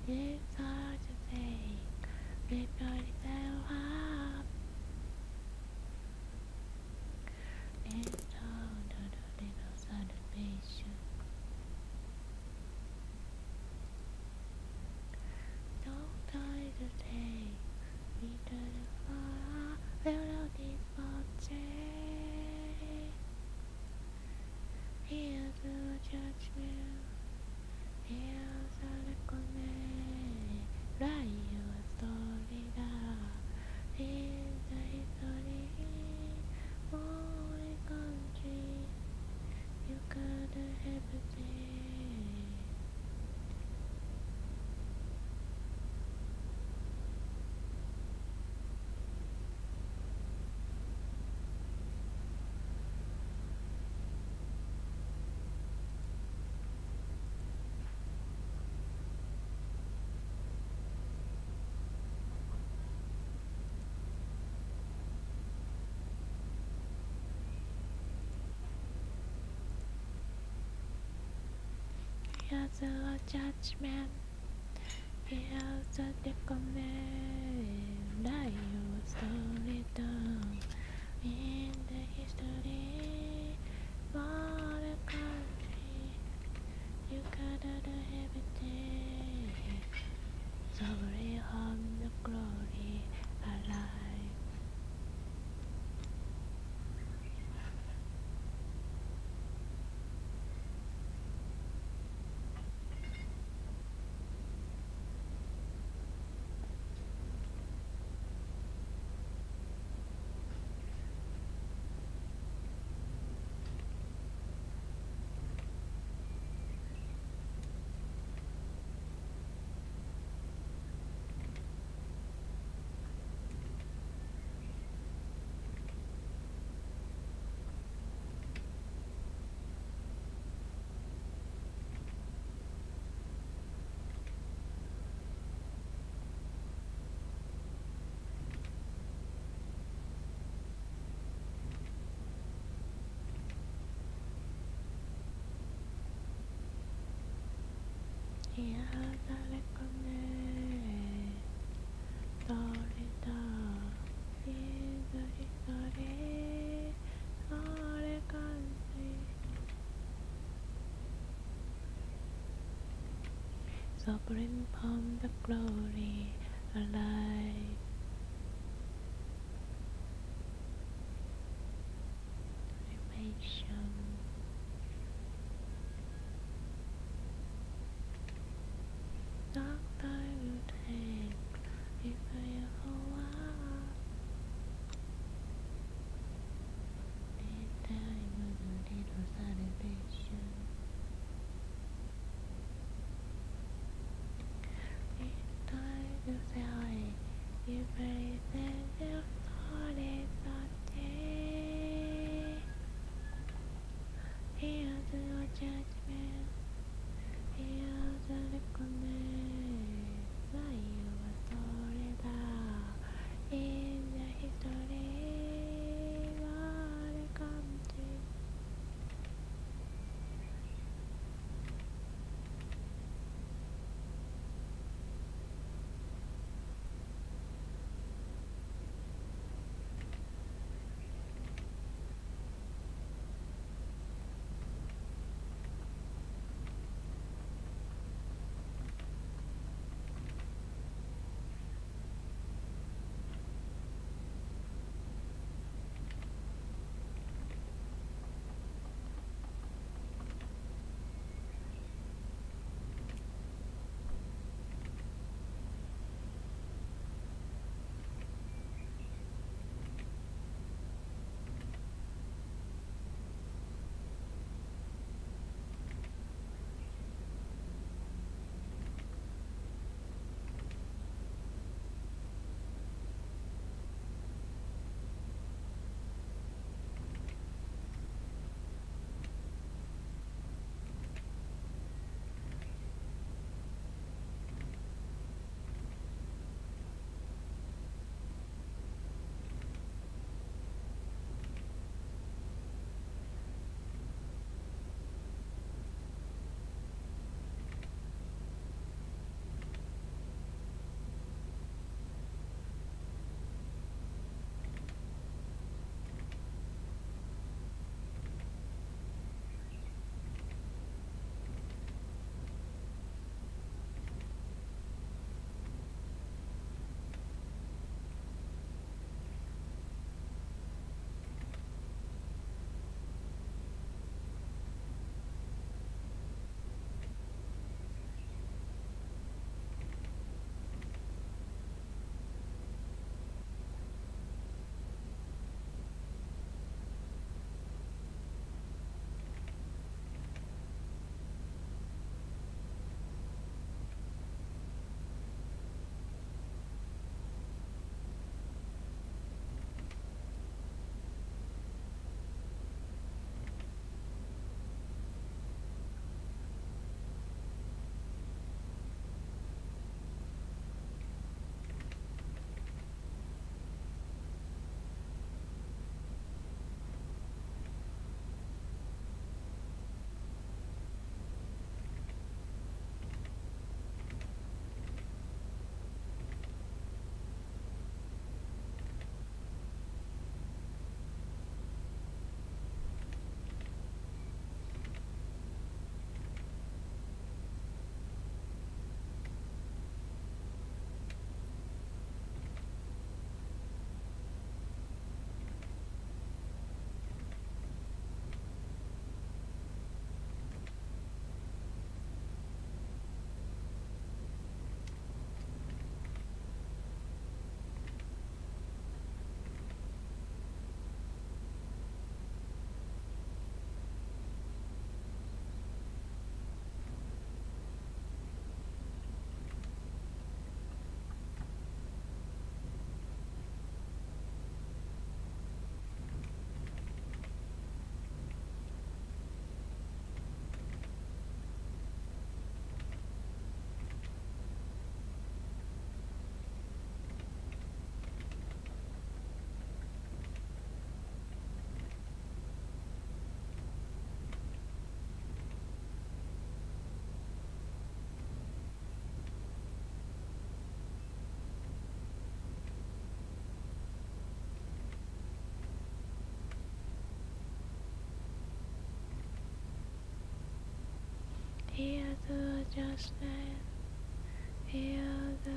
It's hard to say, lift yourself up. It's down to the little celebration. Don't try to take me to the far, little departure. Here's the judgment. Here's a little man. Write your story down. Here's the history. For a country you could have seen. A judgment. Here's a recommend. Write your story down in the history. For a country you gathered everything. Sovereign on the glory alive. Sovereign from the glory alive. Animation. Dark time you take if I ever walk. This time was a little celebration. It's you very said your story someday. Here's your judgment. Here's a little just then hear the.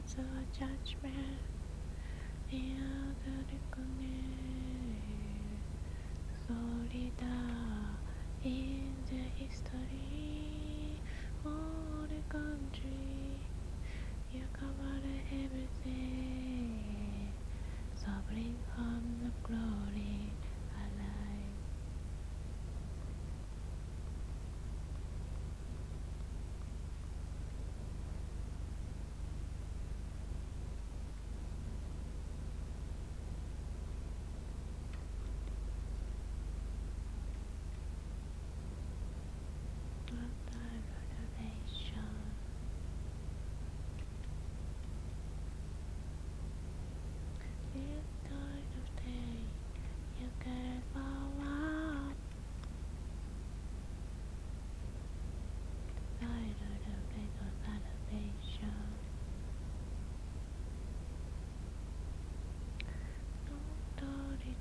clouds of judgment. Near the Florida uh, in the history of the country. You cover everything so bring home the glory.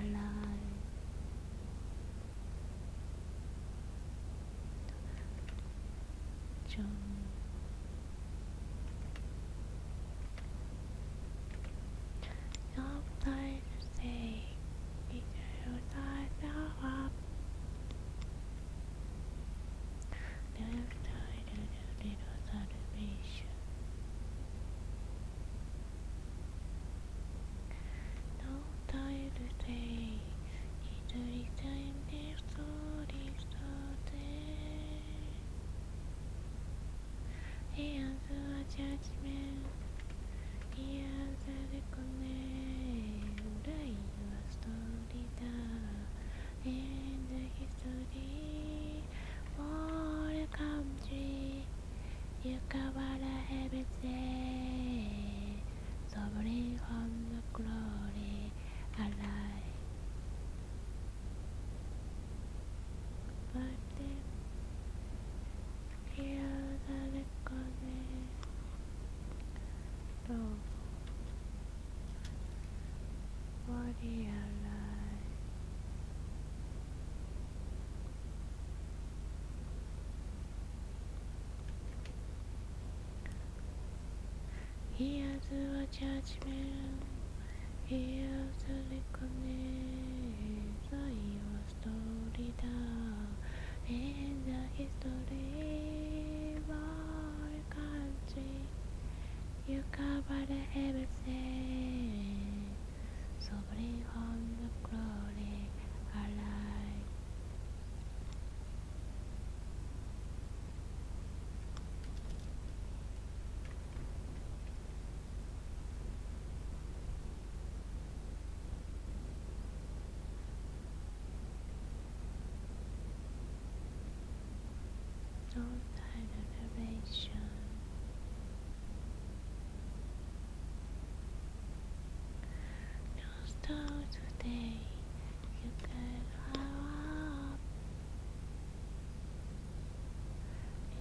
alive. John judgment. Here's a judgment, here's a reckoning, so your story down in the history of our country. You covered everything, so bring home the glory alive. Don't No start today. You can up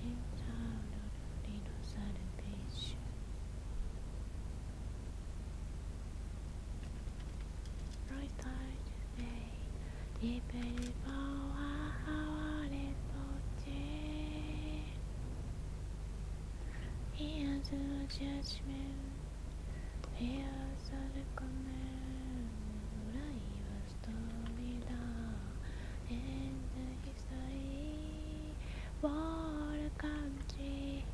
in town of the little southern beach. Right side today. Diperi bawa hawale Here's a judgment. Here's a recommend. Write a story down in the history. What a country.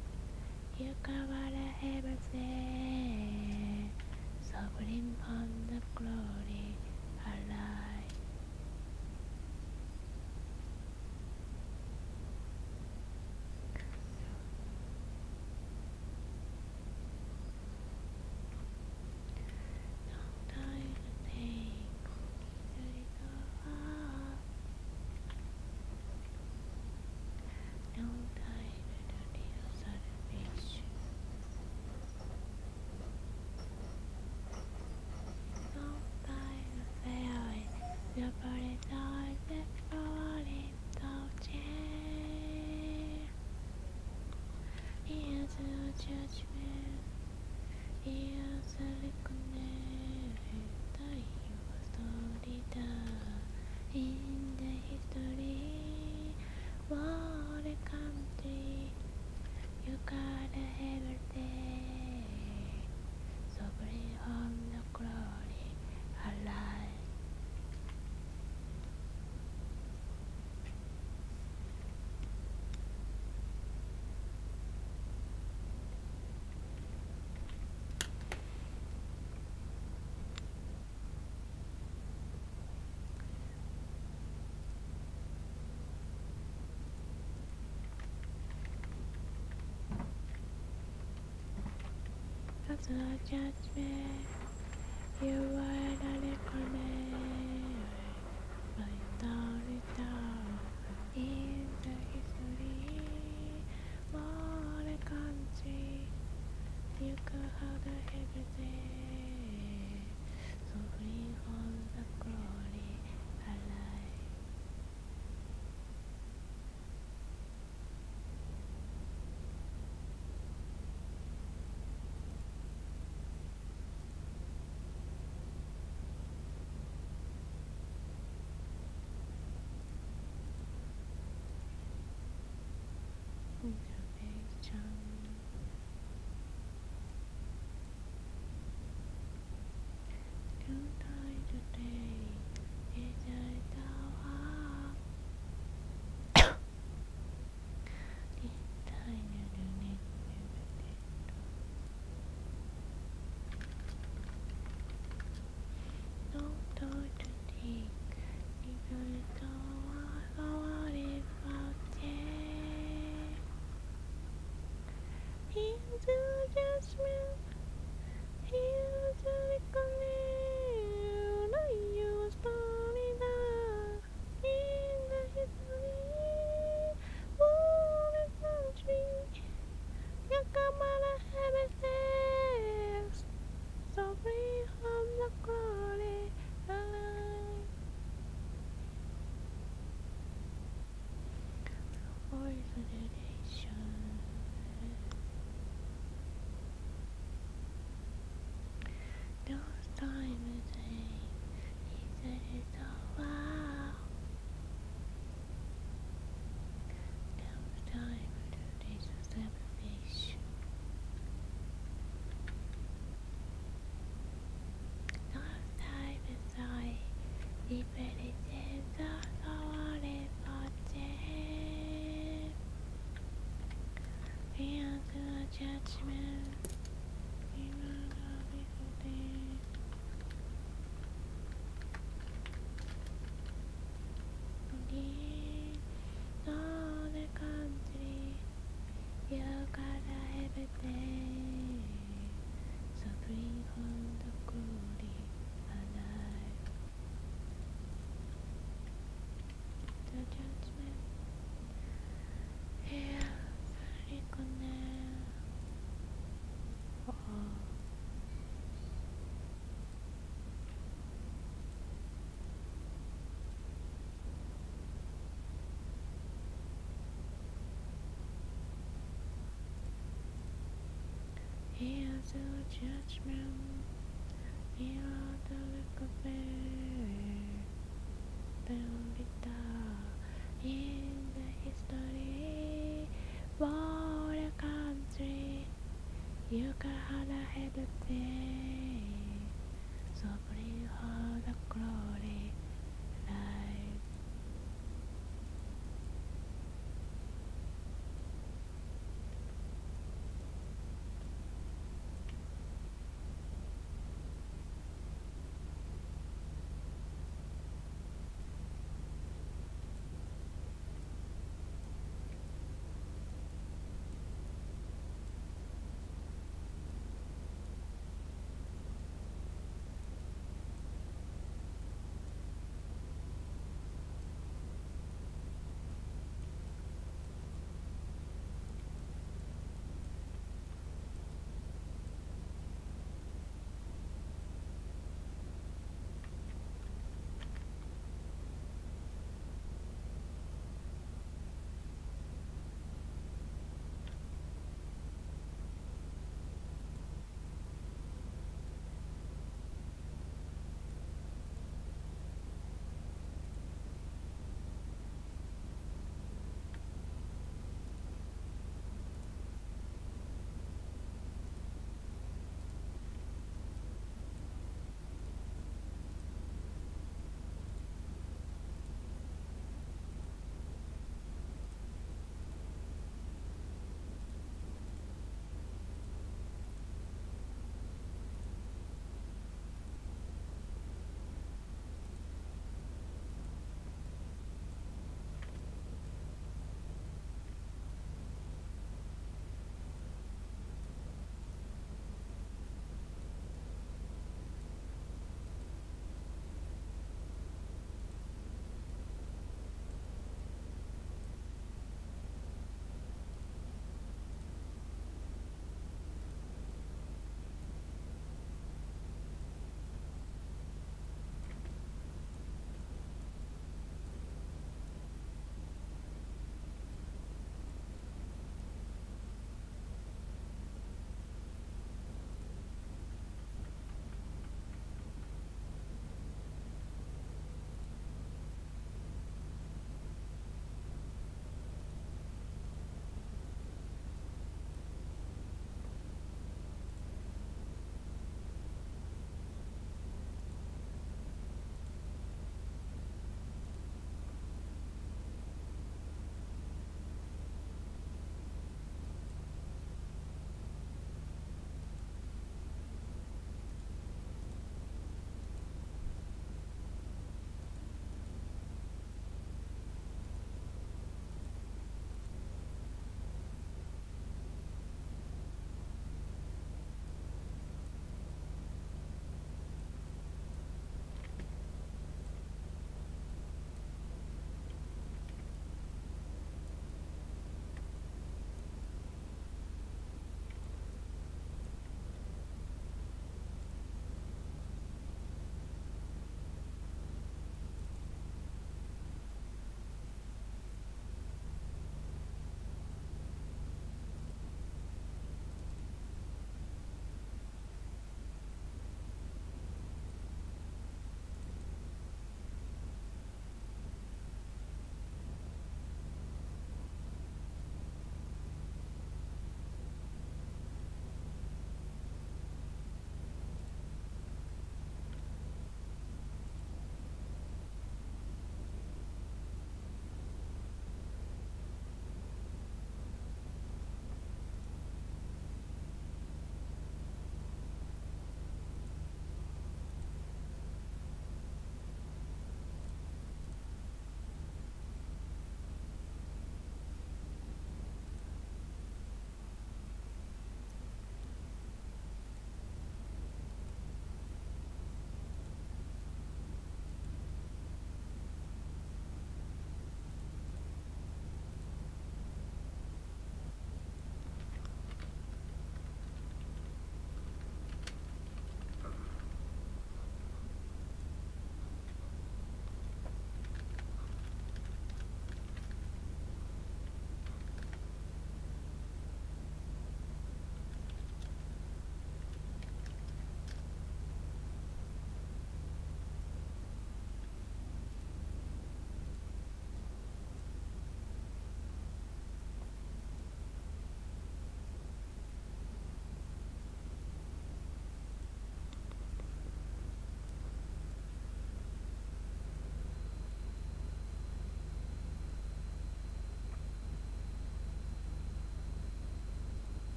You cover everything. So bring on the glory alive. Don't die to think. There is a heart. Don't die to the little southern beach. Don't die to fail it. Your body dies before it touches. Here's a judgment. Here's a. That's a judgment. You are the recommend. My story down in the history. What a country. You could have everything. So free from And do you smell? time today. He said it's all wow. Now it's time to do this application. Last time as I repeated the story the judgment. Here's the judgment, the recovery. Bendita in the history for the country. You can have everything, so bring